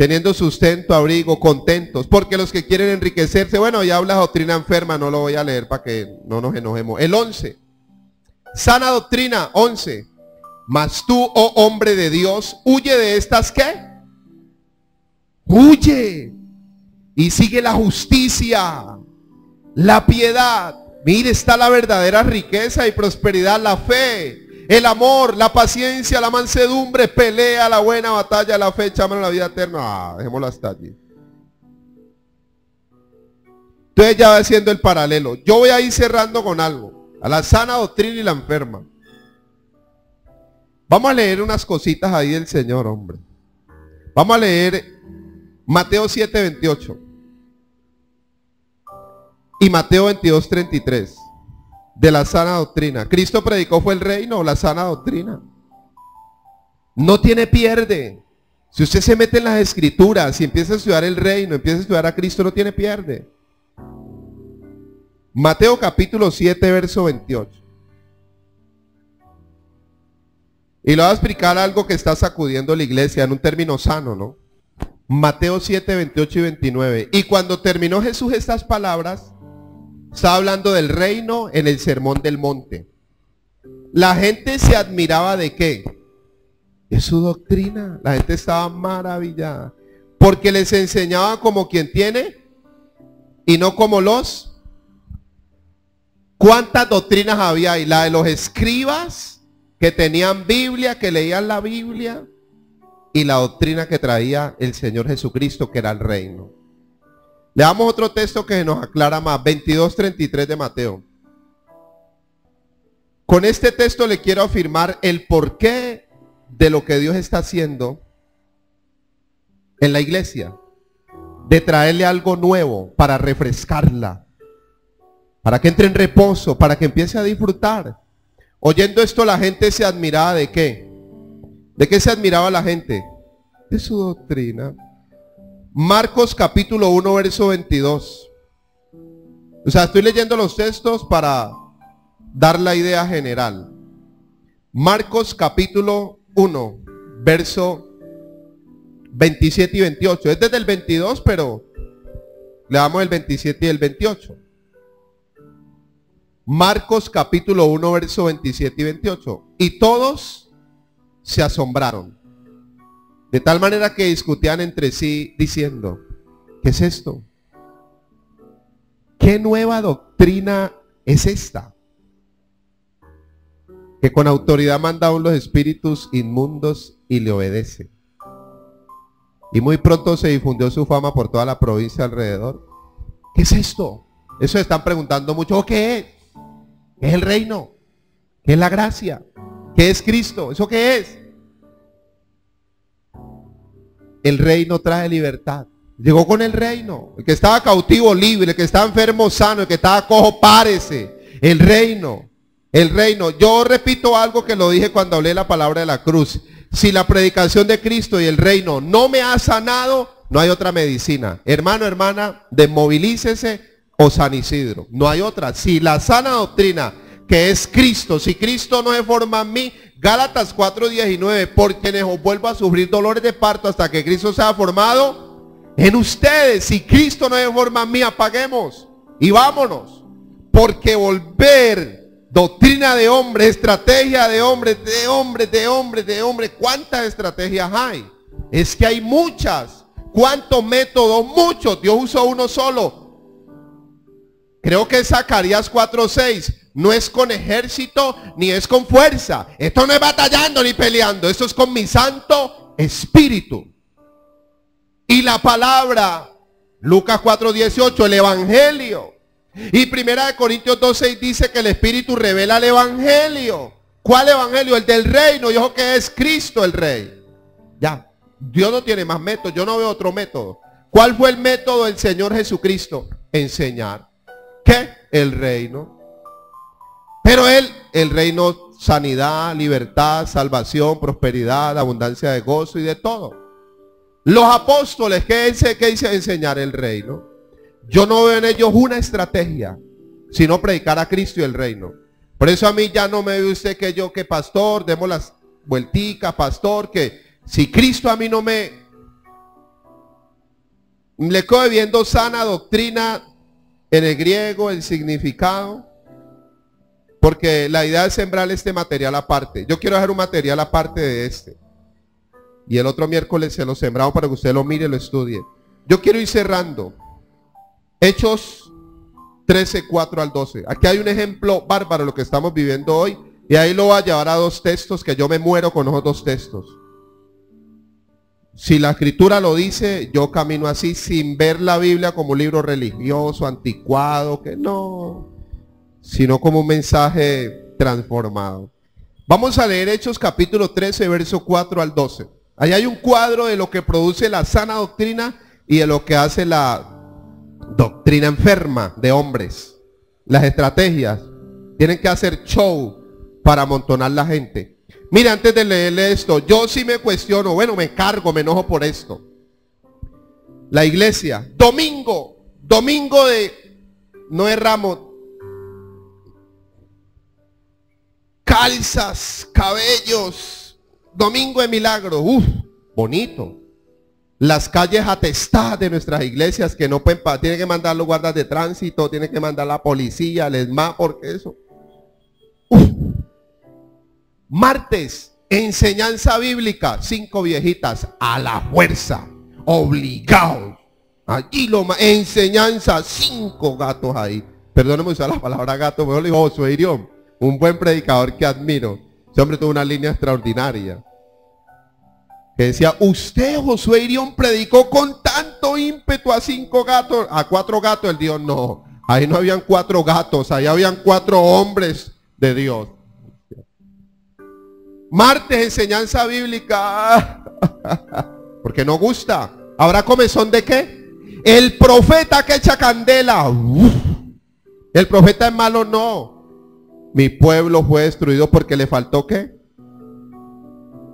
teniendo sustento, abrigo, contentos, porque los que quieren enriquecerse, bueno, ya habla doctrina enferma, no lo voy a leer para que no nos enojemos. El 11, sana doctrina, 11, mas tú, oh hombre de Dios, huye de estas qué? Huye y sigue la justicia, la piedad. Mire, está la verdadera riqueza y prosperidad, la fe, el amor, la paciencia, la mansedumbre, pelea la buena batalla, la fe, echámonos la vida eterna. Ah, dejémoslo hasta allí. Entonces ya va haciendo el paralelo. Yo voy a ir cerrando con algo. A la sana doctrina y la enferma. Vamos a leer unas cositas ahí del Señor, hombre. Vamos a leer Mateo 7, 28. Y Mateo 22, 33 de la sana doctrina. Cristo predicó fue el reino o la sana doctrina. No tiene pierde. Si usted se mete en las escrituras y empieza a estudiar el reino, empieza a estudiar a Cristo, no tiene pierde. Mateo capítulo 7, verso 28. Y le voy a explicar algo que está sacudiendo la iglesia en un término sano, ¿no? Mateo 7, 28 y 29. Y cuando terminó Jesús estas palabras, estaba hablando del reino en el sermón del monte. La gente se admiraba de qué? De su doctrina. La gente estaba maravillada. Porque les enseñaba como quien tiene y no como los. ¿Cuántas doctrinas había ahí? La de los escribas que tenían Biblia, que leían la Biblia. Y la doctrina que traía el Señor Jesucristo, que era el reino. Leamos otro texto que nos aclara más. 22.33 de Mateo. Con este texto le quiero afirmar el porqué de lo que Dios está haciendo en la iglesia. De traerle algo nuevo para refrescarla. Para que entre en reposo, para que empiece a disfrutar. Oyendo esto la gente se admiraba de qué? ¿De qué se admiraba la gente? De su doctrina. Marcos capítulo 1, verso 22. O sea, estoy leyendo los textos para dar la idea general. Marcos capítulo 1, verso 27 y 28. Es desde el 22, pero le damos el 27 y el 28. Marcos capítulo 1, verso 27 y 28. Y todos se asombraron. De tal manera que discutían entre sí diciendo, ¿qué es esto? ¿Qué nueva doctrina es esta? Que con autoridad manda a los espíritus inmundos y le obedece. Y muy pronto se difundió su fama por toda la provincia alrededor. ¿Qué es esto? Eso están preguntando mucho. ¿Qué es? ¿Qué es el reino? ¿Qué es la gracia? ¿Qué es Cristo? ¿Eso qué es? El reino trae libertad. Llegó con el reino. El que estaba cautivo, libre. El que estaba enfermo, sano. El que estaba cojo, párese. El reino. El reino. Yo repito algo que lo dije cuando hablé la palabra de la cruz. Si la predicación de Cristo y el reino no me ha sanado, no hay otra medicina. Hermano, hermana, desmovilícese o San Isidro. No hay otra. Si la sana doctrina que es Cristo, si Cristo no se forma en mí, Gálatas 4:19, por quienes os vuelvo a sufrir dolores de parto hasta que Cristo sea formado en ustedes. Si Cristo no se forma en mí, apaguemos y vámonos. Porque volver doctrina de hombre, estrategia de hombre, de hombre, de hombre, de hombre, ¿cuántas estrategias hay? Es que hay muchas. ¿Cuántos métodos? Muchos. Dios usó uno solo. Creo que es Zacarías 4:6. No es con ejército ni es con fuerza. Esto no es batallando ni peleando. Esto es con mi santo espíritu. Y la palabra, Lucas 4:18, el evangelio. Y primera de Corintios 2:6 dice que el espíritu revela el evangelio. ¿Cuál evangelio? El del reino. Dijo que es Cristo el rey. Ya. Dios no tiene más método. Yo no veo otro método. ¿Cuál fue el método del Señor Jesucristo? Enseñar. ¿Qué? El reino. Pero él, el reino, sanidad, libertad, salvación, prosperidad, abundancia de gozo y de todo. Los apóstoles, ¿qué dice, qué dice enseñar el reino? Yo no veo en ellos una estrategia, sino predicar a Cristo y el reino. Por eso a mí ya no me ve usted que yo, que pastor, demos las vuelticas, pastor, que si Cristo a mí no me... Le quedo viendo sana doctrina en el griego, el significado. Porque la idea es sembrar este material aparte. Yo quiero dejar un material aparte de este. Y el otro miércoles se lo sembramos para que usted lo mire y lo estudie. Yo quiero ir cerrando. Hechos 13, 4 al 12. Aquí hay un ejemplo bárbaro de lo que estamos viviendo hoy. Y ahí lo voy a llevar a dos textos que yo me muero con esos dos textos. Si la escritura lo dice, yo camino así sin ver la Biblia como un libro religioso, anticuado, que no, sino como un mensaje transformado. Vamos a leer Hechos capítulo 13, verso 4 al 12. Ahí hay un cuadro de lo que produce la sana doctrina y de lo que hace la doctrina enferma de hombres. Las estrategias tienen que hacer show para amontonar la gente. Mira, antes de leerle esto, yo sí me cuestiono, bueno, me cargo, me enojo por esto. La iglesia, domingo, domingo de, no erramos, calzas, cabellos, domingo de milagro, uff, bonito. Las calles atestadas de nuestras iglesias que no pueden, tienen que mandar los guardas de tránsito, tienen que mandar la policía, les más, porque eso. Martes, enseñanza bíblica, cinco viejitas a la fuerza, obligado. Allí lo más, enseñanza, cinco gatos ahí. Perdóneme usar la palabra gato, mejor le Josué Irión, un buen predicador que admiro. Ese hombre tuvo una línea extraordinaria. Que decía, usted Josué Irión predicó con tanto ímpetu a cinco gatos, a cuatro gatos. El Dios no, ahí no habían cuatro gatos, ahí habían cuatro hombres de Dios. Martes, enseñanza bíblica. Porque no gusta. ¿Habrá comezón de qué? El profeta que echa candela. El profeta es malo, no. Mi pueblo fue destruido porque le faltó qué?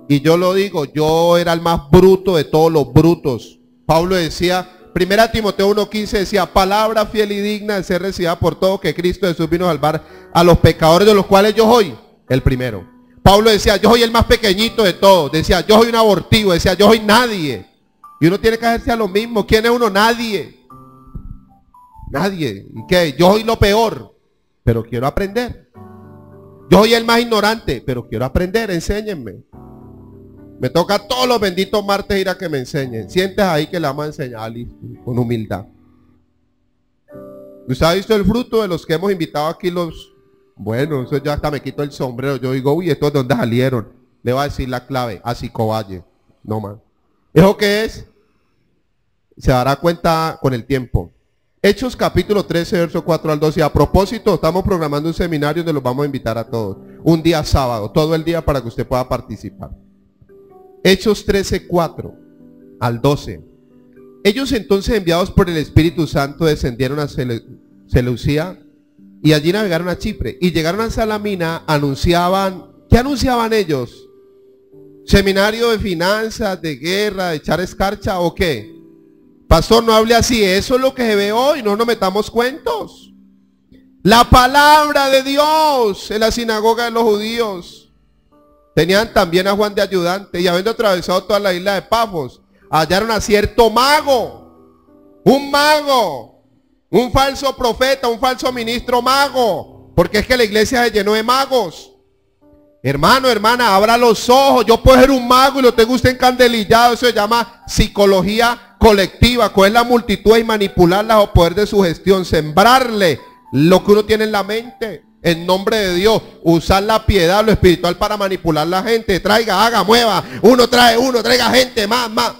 Y yo lo digo, yo era el más bruto de todos los brutos. Pablo decía, primera Timoteo 1.15 decía, palabra fiel y digna de ser recibida por todo que Cristo Jesús vino a salvar a los pecadores de los cuales yo soy el primero. Pablo decía, yo soy el más pequeñito de todos. Decía, yo soy un abortivo. Decía, yo soy nadie. Y uno tiene que hacerse a lo mismo. ¿Quién es uno? Nadie. Nadie. ¿Y qué? Yo soy lo peor. Pero quiero aprender. Yo soy el más ignorante. Pero quiero aprender. Enséñenme. Me toca todos los benditos martes ir a que me enseñen. Sientes ahí que le vamos a enseñar con humildad. ¿Usted ha visto el fruto de los que hemos invitado aquí los... Bueno, eso ya hasta me quito el sombrero. Yo digo, uy, ¿estos de dónde salieron? Le va a decir la clave. Así coballe. No más. ¿Eso qué es? Se dará cuenta con el tiempo. Hechos capítulo 13, verso 4 al 12. A propósito, estamos programando un seminario donde los vamos a invitar a todos. Un día sábado, todo el día para que usted pueda participar. Hechos 13, 4 al 12. Ellos entonces enviados por el Espíritu Santo descendieron a Seleucía y allí navegaron a Chipre. Y llegaron a Salamina, anunciaban, ¿qué anunciaban ellos? ¿Seminario de finanzas, de guerra, de echar escarcha o qué? Pastor, no hable así, eso es lo que se ve hoy, no nos metamos cuentos. La palabra de Dios en la sinagoga de los judíos. Tenían también a Juan de ayudante y habiendo atravesado toda la isla de Pafos, hallaron a cierto mago, un mago, un falso profeta, un falso ministro mago, porque es que la iglesia se llenó de magos. Hermano, hermana, abra los ojos. Yo puedo ser un mago y lo tengo usted encandelillado. Eso se llama psicología colectiva. Coger la multitud y manipularla o poder de su gestión. Sembrarle lo que uno tiene en la mente en nombre de Dios, usar la piedad, lo espiritual para manipular la gente. Traiga, haga, mueva. Uno trae uno, traiga gente, más, más.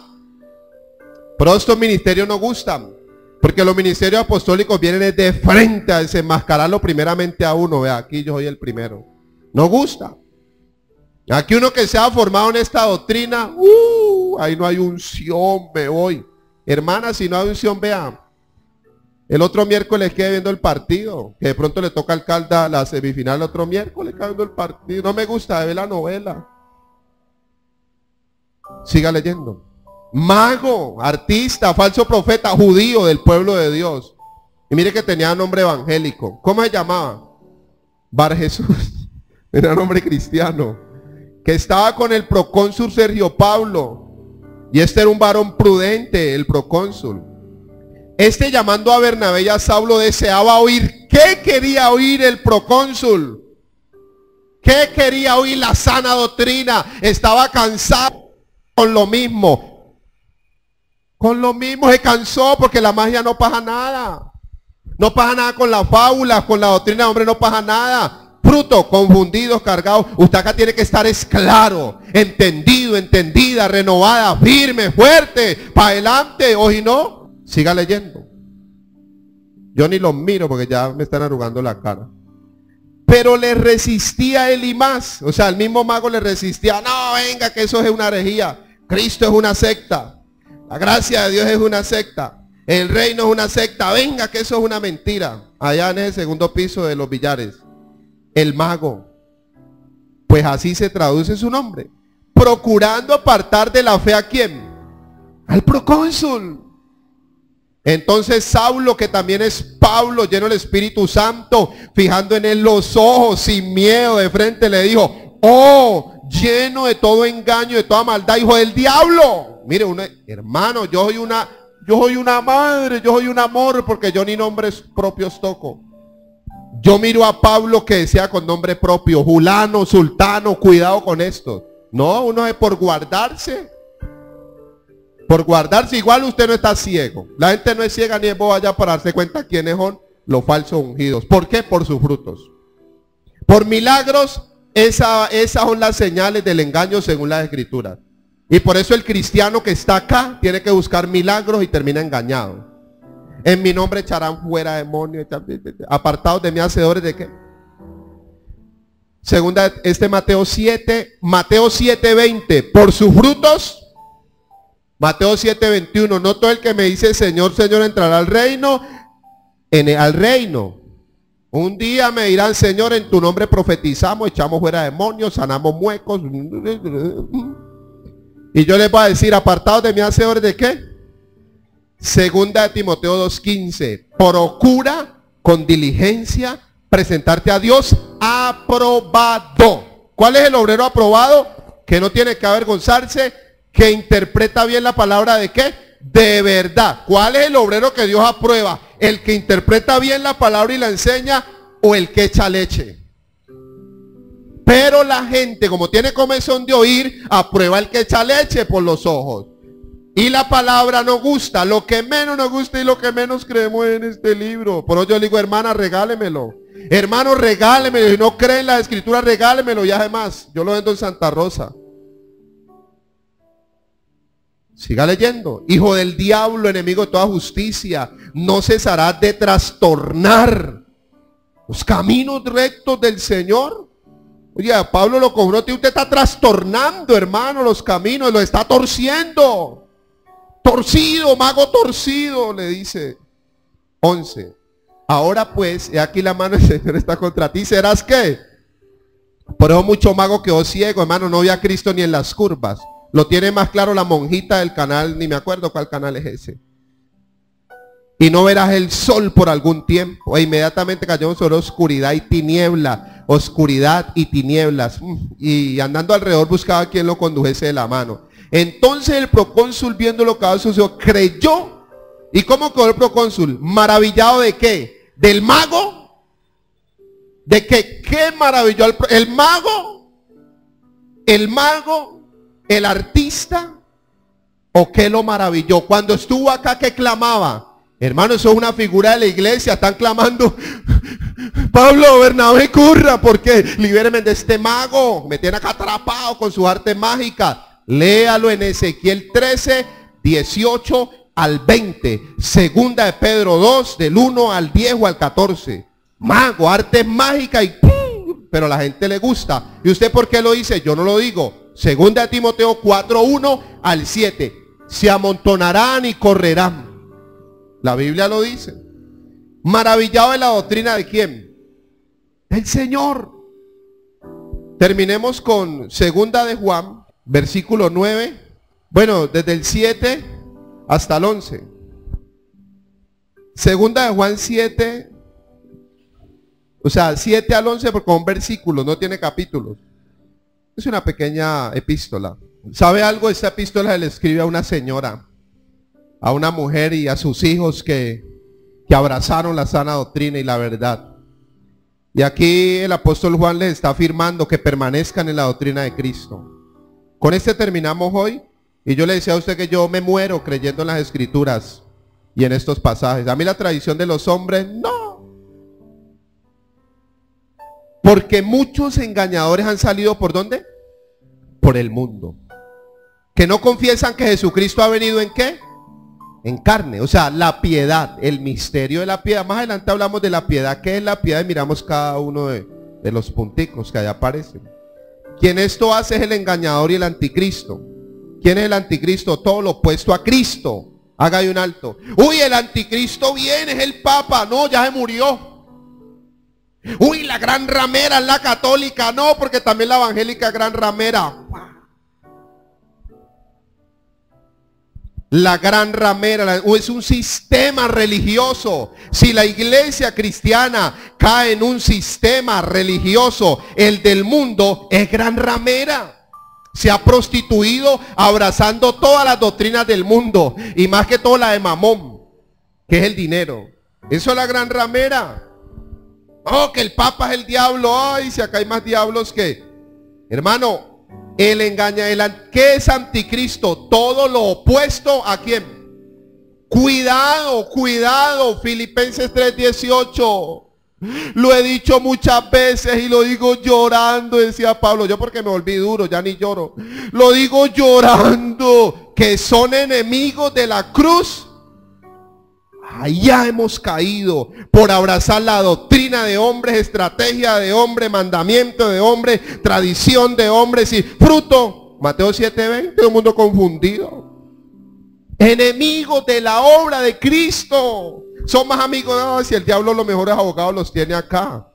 Pero estos ministerios no gustan. Porque los ministerios apostólicos vienen de frente a desenmascararlo primeramente a uno. Vea, aquí yo soy el primero. No gusta. Aquí uno que se ha formado en esta doctrina, uh, ahí no hay unción, me voy. Hermana, si no hay unción, vea, el otro miércoles quede viendo el partido. Que de pronto le toca al Calda la semifinal el otro miércoles queda viendo el partido. No me gusta ver la novela. Siga leyendo. Mago, artista, falso profeta, judío del pueblo de Dios. Y mire que tenía nombre evangélico. ¿Cómo se llamaba? Bar Jesús. Era nombre cristiano. Que estaba con el procónsul Sergio Pablo. Y este era un varón prudente, el procónsul. Este llamando a Bernabé y a Saulo deseaba oír. ¿Qué quería oír el procónsul? ¿Qué quería oír la sana doctrina? Estaba cansado con lo mismo. Con lo mismo se cansó porque la magia no pasa nada. No pasa nada con las fábulas, con la doctrina, hombre, no pasa nada. Fruto, confundidos, cargados. Usted acá tiene que estar es claro, entendido, entendida, renovada, firme, fuerte, para adelante. O si no, Siga leyendo. Yo ni los miro porque ya me están arrugando la cara. Pero le resistía él y más. O sea, el mismo mago le resistía. No, venga, que eso es una herejía. Cristo es una secta. La gracia de Dios es una secta. El reino es una secta. Venga, que eso es una mentira. Allá en el segundo piso de los billares. El mago. Pues así se traduce su nombre. Procurando apartar de la fe a quién? Al procónsul. Entonces Saulo, que también es Pablo, lleno del Espíritu Santo, fijando en él los ojos, sin miedo, de frente, le dijo, oh, lleno de todo engaño, de toda maldad, hijo del diablo. Mire, una, hermano, yo soy una, yo soy una madre, yo soy un amor, porque yo ni nombres propios toco. Yo miro a Pablo que decía con nombre propio, Julano, Sultano, cuidado con esto. No, uno es por guardarse. Por guardarse igual usted no está ciego. La gente no es ciega ni es boba allá para darse cuenta quiénes son los falsos ungidos. ¿Por qué? Por sus frutos. Por milagros, esa, esas son las señales del engaño según las escrituras. Y por eso el cristiano que está acá tiene que buscar milagros y termina engañado. En mi nombre echarán fuera demonios, apartados de mí hacedores de qué. Segunda, este Mateo 7, Mateo 7:20. Por sus frutos, Mateo 7:21. No todo el que me dice Señor, Señor entrará al reino, en al reino. Un día me dirán, Señor, en tu nombre profetizamos, echamos fuera demonios, sanamos muecos. Y yo les voy a decir, apartados de mi hacedores de qué? Segunda de Timoteo 2.15. Procura con diligencia presentarte a Dios aprobado. ¿Cuál es el obrero aprobado? Que no tiene que avergonzarse, que interpreta bien la palabra de qué? De verdad. ¿Cuál es el obrero que Dios aprueba? ¿El que interpreta bien la palabra y la enseña o el que echa leche? Pero la gente, como tiene comezón de oír, aprueba el que echa leche por los ojos. Y la palabra nos gusta, lo que menos nos gusta y lo que menos creemos en este libro. Por eso yo digo, hermana, regálemelo. Hermano, regálemelo. Si no cree en la escritura, regálemelo. Y además, yo lo vendo en Santa Rosa. Siga leyendo. Hijo del diablo, enemigo de toda justicia, no cesará de trastornar los caminos rectos del Señor. Oye, Pablo lo cobró, usted está trastornando, hermano, los caminos, lo está torciendo. Torcido, mago torcido, le dice. 11. Ahora pues, he aquí la mano del Señor está contra ti. ¿Serás qué? Por eso mucho mago quedó ciego, hermano. No ve a Cristo ni en las curvas. Lo tiene más claro la monjita del canal, ni me acuerdo cuál canal es ese. Y no verás el sol por algún tiempo. E inmediatamente cayó sobre oscuridad y tiniebla. Oscuridad y tinieblas. Mm, y andando alrededor buscaba a quien lo condujese de la mano. Entonces el procónsul viendo lo que había sucedido, creyó. ¿Y cómo quedó el procónsul? Maravillado de qué? Del mago. De que qué maravilló el, el mago. El mago, el artista. ¿O qué lo maravilló? Cuando estuvo acá que clamaba. Hermano, eso es una figura de la iglesia. Están clamando. Pablo Bernabé curra porque libérenme de este mago. Me tiene acá atrapado con su arte mágica. Léalo en Ezequiel 13, 18 al 20. Segunda de Pedro 2, del 1 al 10 o al 14. Mago, arte mágica y pero a la gente le gusta. ¿Y usted por qué lo dice? Yo no lo digo. Segunda de Timoteo 4, 1 al 7. Se amontonarán y correrán. La Biblia lo dice. Maravillado de la doctrina de quién? El Señor. Terminemos con segunda de Juan versículo 9, bueno, desde el 7 hasta el 11. Segunda de Juan 7, o sea, 7 al 11 porque un versículo, no tiene capítulos. Es una pequeña epístola. ¿Sabe algo? Esta epístola le escribe a una señora, a una mujer y a sus hijos que, que abrazaron la sana doctrina y la verdad. Y aquí el apóstol Juan les está afirmando que permanezcan en la doctrina de Cristo. Con este terminamos hoy. Y yo le decía a usted que yo me muero creyendo en las escrituras y en estos pasajes. A mí la tradición de los hombres, no. Porque muchos engañadores han salido por dónde? Por el mundo. Que no confiesan que Jesucristo ha venido en qué? En carne. O sea, la piedad, el misterio de la piedad. Más adelante hablamos de la piedad. ¿Qué es la piedad? Y miramos cada uno de, los punticos que allá aparecen. Quien esto hace es el engañador y el anticristo. ¿Quién es el anticristo? Todo lo opuesto a Cristo. Haga un alto. Uy, el anticristo viene, es el papa. No, ya se murió. Uy, la gran ramera es la católica. No, porque también la evangélica es gran ramera. La gran ramera es un sistema religioso. Si la iglesia cristiana cae en un sistema religioso, el del mundo es gran ramera. Se ha prostituido abrazando todas las doctrinas del mundo y más que todo la de Mamón, que es el dinero. Eso es la gran ramera. Oh, que el Papa es el diablo. Ay, si acá hay más diablos que... Hermano, él engaña, el, ¿qué es anticristo? Todo lo opuesto a quién? Cuidado, cuidado, Filipenses 3:18. Lo he dicho muchas veces y lo digo llorando, decía Pablo. Yo porque me volví duro, ya ni lloro. Lo digo llorando, que son enemigos de la cruz. Allá hemos caído por abrazar la doctrina de hombres, estrategia de hombre, mandamiento de hombre, tradición de hombres y fruto. Mateo 7:20, todo el mundo confundido. Enemigos de la obra de Cristo. Son más amigos, no, si el diablo los mejores abogados los tiene acá.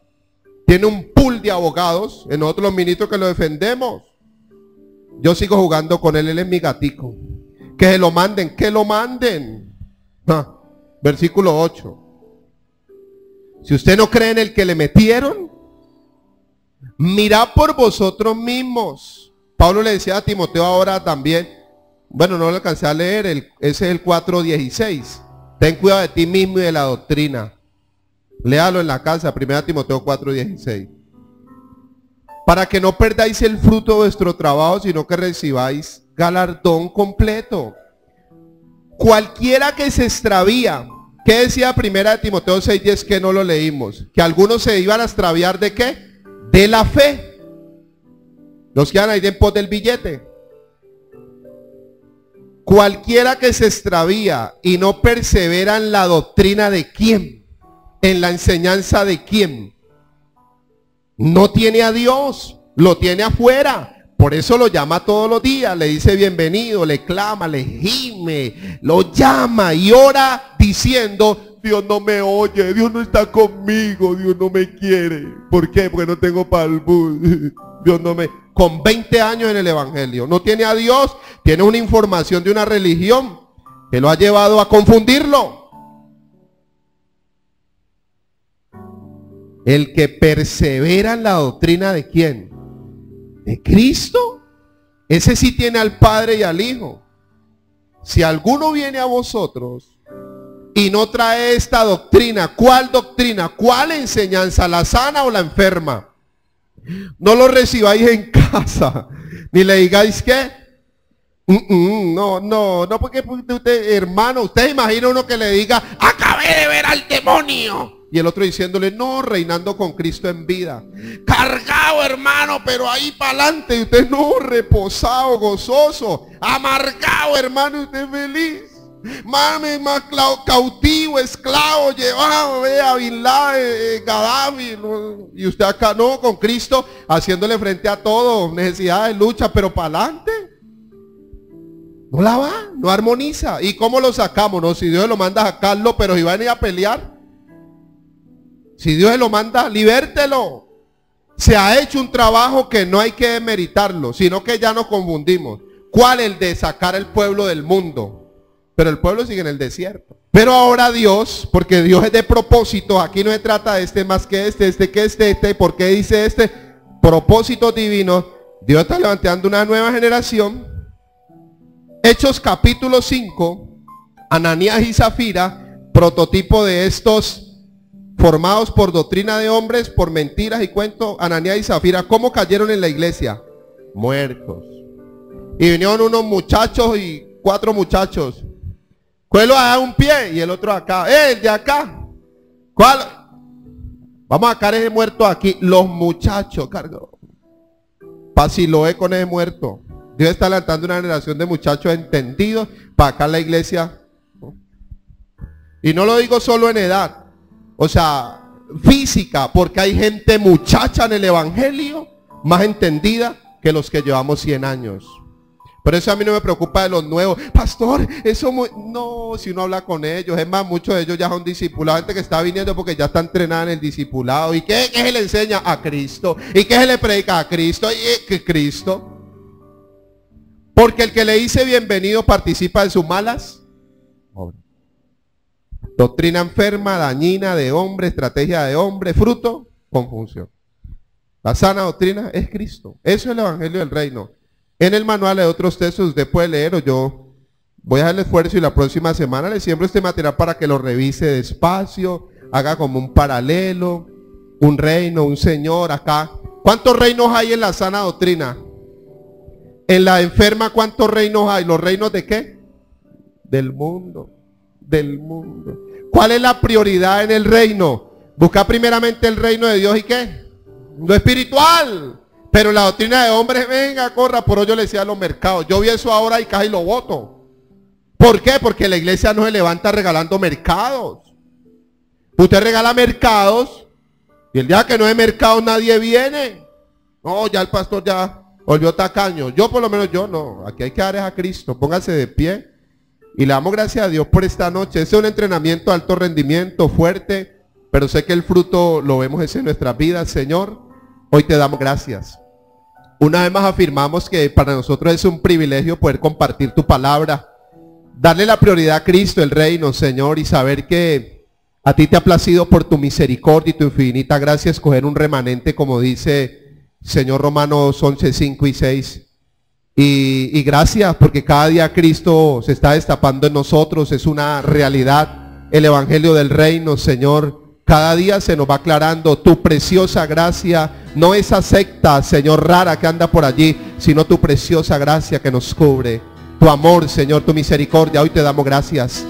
Tiene un pool de abogados, en nosotros los ministros que lo defendemos. Yo sigo jugando con él, él es mi gatico. Que se lo manden, que lo manden. Ah, versículo 8. Si usted no cree en el que le metieron, mirad por vosotros mismos. Pablo le decía a Timoteo ahora también, bueno, no lo alcancé a leer, el, ese es el 4.16. Ten cuidado de ti mismo y de la doctrina. Léalo en la casa, 1 Timoteo 4.16. Para que no perdáis el fruto de vuestro trabajo, sino que recibáis galardón completo. Cualquiera que se extravía, ¿qué decía primera de Timoteo 6.10 que no lo leímos? Que algunos se iban a extraviar de qué? De la fe. Los que ahí en pos del billete. Cualquiera que se extravía y no persevera en la doctrina de quién, en la enseñanza de quién, no tiene a Dios, lo tiene afuera. Por eso lo llama todos los días, le dice bienvenido, le clama, le gime, lo llama y ora diciendo, Dios no me oye, Dios no está conmigo, Dios no me quiere. ¿Por qué? Porque no tengo palbú. Dios no me... Con 20 años en el Evangelio. No tiene a Dios, tiene una información de una religión que lo ha llevado a confundirlo. El que persevera en la doctrina de quién? De Cristo. Ese sí tiene al Padre y al Hijo. Si alguno viene a vosotros y no trae esta doctrina, ¿cuál doctrina? ¿Cuál enseñanza? ¿La sana o la enferma? No lo recibáis en casa, ni le digáis que, no, no, no, porque usted, hermano, usted imagina uno que le diga, acabé de ver al demonio. Y el otro diciéndole, no, reinando con Cristo en vida. Cargado, hermano, pero ahí para adelante. Y usted no, reposado, gozoso. Amargado, hermano, usted feliz. Mame, más cautivo, esclavo, llevado, ve a Bin eh, Gaddafi. Y usted acá no, con Cristo, haciéndole frente a todo. Necesidad de lucha, pero para adelante. No la va, no armoniza. ¿Y cómo lo sacamos? No, si Dios lo manda a sacarlo, pero si van a ir a pelear. Si Dios lo manda, libértelo. Se ha hecho un trabajo que no hay que meritarlo, sino que ya nos confundimos. ¿Cuál el de sacar el pueblo del mundo? Pero el pueblo sigue en el desierto. Pero ahora Dios, porque Dios es de propósito, aquí no se trata de este más que este, este que este, este, ¿por qué dice este? Propósito divino. Dios está levantando una nueva generación. Hechos capítulo 5, Ananías y Zafira, prototipo de estos formados por doctrina de hombres, por mentiras y cuentos, Ananías y Zafira, ¿cómo cayeron en la iglesia? Muertos. Y vinieron unos muchachos y cuatro muchachos. Cuelo a un pie y el otro acá. ¡Eh, el de acá! ¿Cuál? Vamos a sacar ese muerto aquí. Los muchachos, cargo. Pasiloé con ese muerto. Dios está levantando una generación de muchachos entendidos para acá la iglesia. Y no lo digo solo en edad o sea, física, porque hay gente muchacha en el Evangelio más entendida que los que llevamos 100 años. Por eso a mí no me preocupa de los nuevos. Pastor, eso no, si uno habla con ellos, es más, muchos de ellos ya son discipulados, gente que está viniendo porque ya está entrenada en el discipulado. ¿Y qué, qué se le enseña? A Cristo. ¿Y qué se le predica? A Cristo. ¿Y qué Cristo? Porque el que le dice bienvenido participa de sus malas. Doctrina enferma, dañina, de hombre, estrategia de hombre, fruto, confusión. La sana doctrina es Cristo. Eso es el Evangelio del Reino. En el manual de otros textos usted puede leer o yo voy a hacer el esfuerzo y la próxima semana le siembro este material para que lo revise despacio, haga como un paralelo, un reino, un señor acá. ¿Cuántos reinos hay en la sana doctrina? En la enferma, ¿cuántos reinos hay? ¿Los reinos de qué? Del mundo del mundo. ¿Cuál es la prioridad en el reino? Buscar primeramente el reino de Dios y qué? Lo espiritual. Pero la doctrina de hombres, venga, corra, por hoy yo le decía a los mercados. Yo vi eso ahora y casi lo voto. ¿Por qué? Porque la iglesia no se levanta regalando mercados. Usted regala mercados y el día que no hay mercados nadie viene. No, ya el pastor ya volvió tacaño. Yo por lo menos yo no. Aquí hay que dar a Cristo. Póngase de pie. Y le damos gracias a Dios por esta noche. Este es un entrenamiento de alto rendimiento, fuerte. Pero sé que el fruto lo vemos en nuestras vidas, Señor. Hoy te damos gracias. Una vez más afirmamos que para nosotros es un privilegio poder compartir tu palabra. Darle la prioridad a Cristo, el reino, Señor, y saber que a ti te ha placido por tu misericordia y tu infinita gracia escoger un remanente, como dice Señor Romanos 11, 5 y 6. Y, gracias porque cada día Cristo se está destapando en nosotros, es una realidad. El Evangelio del Reino, Señor, cada día se nos va aclarando tu preciosa gracia, no esa secta, Señor, rara que anda por allí, sino tu preciosa gracia que nos cubre. Tu amor, Señor, tu misericordia, hoy te damos gracias.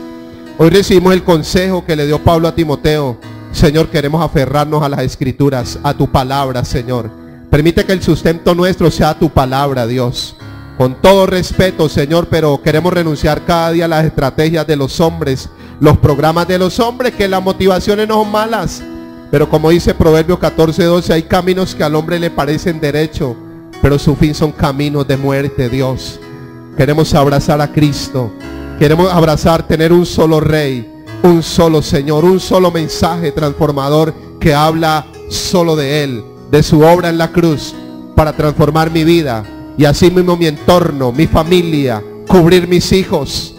Hoy recibimos el consejo que le dio Pablo a Timoteo. Señor, queremos aferrarnos a las escrituras, a tu palabra, Señor. Permite que el sustento nuestro sea tu palabra, Dios. Con todo respeto, Señor, pero queremos renunciar cada día a las estrategias de los hombres, los programas de los hombres, que las motivaciones no son malas. Pero como dice Proverbio 14, 12, hay caminos que al hombre le parecen derecho, pero su fin son caminos de muerte, Dios. Queremos abrazar a Cristo. Queremos abrazar, tener un solo rey, un solo Señor, un solo mensaje transformador que habla solo de Él, de su obra en la cruz, para transformar mi vida y así mismo mi entorno, mi familia, cubrir mis hijos.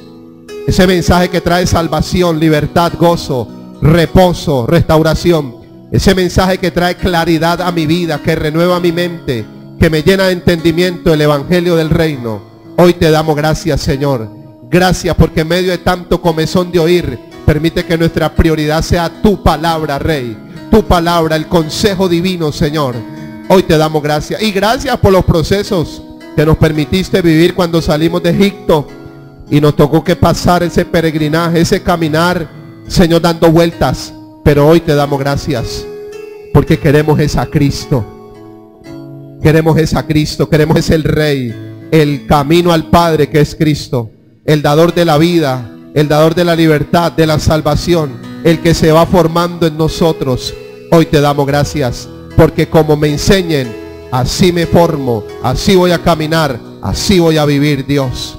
Ese mensaje que trae salvación, libertad, gozo, reposo, restauración. Ese mensaje que trae claridad a mi vida, que renueva mi mente, que me llena de entendimiento el Evangelio del Reino. Hoy te damos gracias, Señor. Gracias porque en medio de tanto comezón de oír, permite que nuestra prioridad sea tu palabra, Rey. Tu palabra, el consejo divino, Señor. Hoy te damos gracias. Y gracias por los procesos que nos permitiste vivir cuando salimos de Egipto. Y nos tocó que pasar ese peregrinaje, ese caminar, Señor, dando vueltas. Pero hoy te damos gracias. Porque queremos es a Cristo. Queremos es a Cristo. Queremos es el Rey. El camino al Padre que es Cristo el dador de la vida, el dador de la libertad, de la salvación, el que se va formando en nosotros. Hoy te damos gracias, porque como me enseñen, así me formo, así voy a caminar, así voy a vivir, Dios.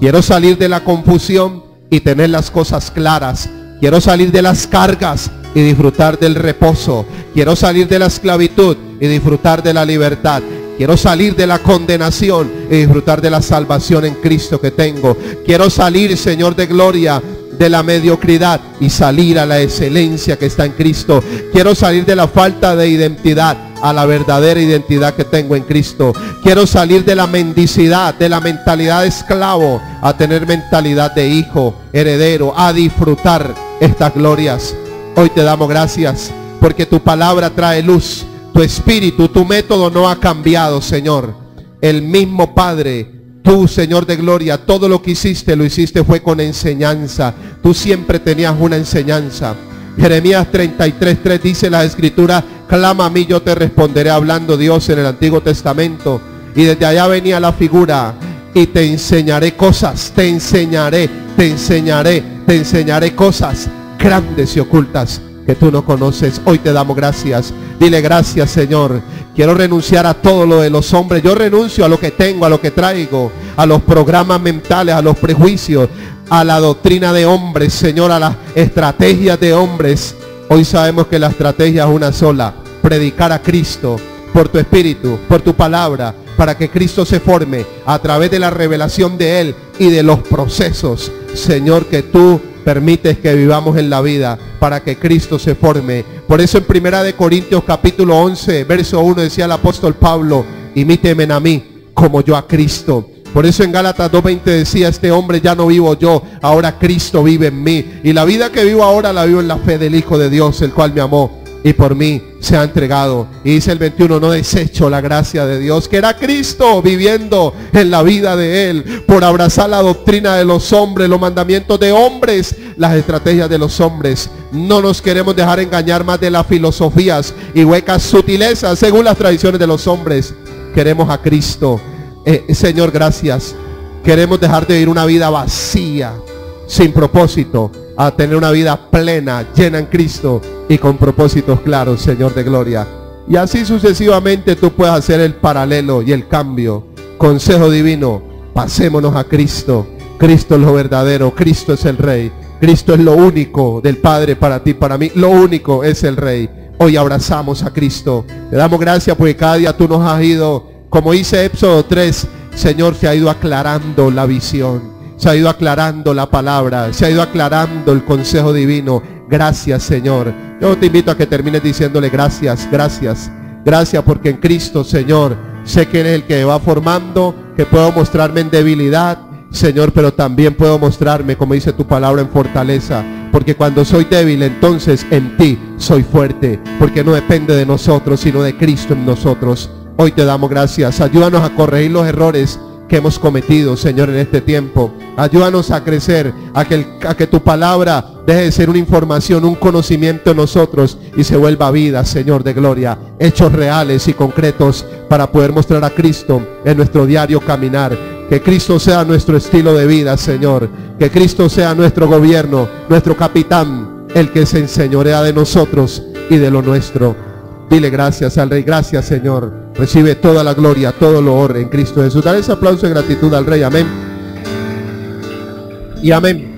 Quiero salir de la confusión y tener las cosas claras. Quiero salir de las cargas y disfrutar del reposo. Quiero salir de la esclavitud y disfrutar de la libertad. Quiero salir de la condenación y disfrutar de la salvación en Cristo que tengo. Quiero salir, Señor de gloria, de la mediocridad y salir a la excelencia que está en Cristo. Quiero salir de la falta de identidad a la verdadera identidad que tengo en Cristo. Quiero salir de la mendicidad, de la mentalidad de esclavo, a tener mentalidad de hijo, heredero, a disfrutar estas glorias. Hoy te damos gracias porque tu palabra trae luz tu espíritu, tu método no ha cambiado, Señor. El mismo Padre, tú, Señor de gloria, todo lo que hiciste, lo hiciste fue con enseñanza. Tú siempre tenías una enseñanza. Jeremías 33, 3 dice la escritura, clama a mí, yo te responderé hablando Dios en el Antiguo Testamento. Y desde allá venía la figura y te enseñaré cosas, te enseñaré, te enseñaré, te enseñaré cosas grandes y ocultas que tú no conoces. Hoy te damos gracias. Dile gracias, Señor. Quiero renunciar a todo lo de los hombres. Yo renuncio a lo que tengo, a lo que traigo, a los programas mentales, a los prejuicios, a la doctrina de hombres, Señor, a las estrategias de hombres. Hoy sabemos que la estrategia es una sola. Predicar a Cristo por tu espíritu, por tu palabra, para que Cristo se forme a través de la revelación de Él y de los procesos, Señor, que tú permites que vivamos en la vida para que Cristo se forme. Por eso en Primera de Corintios capítulo 11, verso 1 decía el apóstol Pablo, imíteme a mí como yo a Cristo. Por eso en Gálatas 2.20 decía, este hombre ya no vivo yo, ahora Cristo vive en mí. Y la vida que vivo ahora la vivo en la fe del Hijo de Dios, el cual me amó y por mí se ha entregado. Y dice el 21, no desecho la gracia de Dios, que era Cristo viviendo en la vida de Él, por abrazar la doctrina de los hombres, los mandamientos de hombres, las estrategias de los hombres. No nos queremos dejar engañar más de las filosofías y huecas sutilezas según las tradiciones de los hombres. Queremos a Cristo. Eh, Señor, gracias. Queremos dejar de vivir una vida vacía, sin propósito, a tener una vida plena, llena en Cristo y con propósitos claros, Señor de gloria. Y así sucesivamente tú puedes hacer el paralelo y el cambio. Consejo divino, pasémonos a Cristo. Cristo es lo verdadero, Cristo es el Rey. Cristo es lo único del Padre para ti, para mí. Lo único es el Rey. Hoy abrazamos a Cristo. Le damos gracias porque cada día tú nos has ido, como dice Éxodo 3, Señor, se ha ido aclarando la visión. Se ha ido aclarando la palabra, se ha ido aclarando el consejo divino. Gracias, Señor. Yo te invito a que termines diciéndole gracias, gracias. Gracias porque en Cristo, Señor, sé que eres el que va formando, que puedo mostrarme en debilidad, Señor, pero también puedo mostrarme, como dice tu palabra, en fortaleza. Porque cuando soy débil, entonces en ti soy fuerte. Porque no depende de nosotros, sino de Cristo en nosotros. Hoy te damos gracias. Ayúdanos a corregir los errores que hemos cometido, Señor, en este tiempo. Ayúdanos a crecer, a que, tu palabra deje de ser una información, un conocimiento en nosotros y se vuelva vida, Señor de gloria. Hechos reales y concretos para poder mostrar a Cristo en nuestro diario caminar. Que Cristo sea nuestro estilo de vida, Señor. Que Cristo sea nuestro gobierno, nuestro capitán, el que se enseñorea de nosotros y de lo nuestro. Dile gracias al Rey. Gracias, Señor. Recibe toda la gloria, todo lo honor en Cristo Jesús. Dale ese aplauso de gratitud al Rey. Amén. Y amén.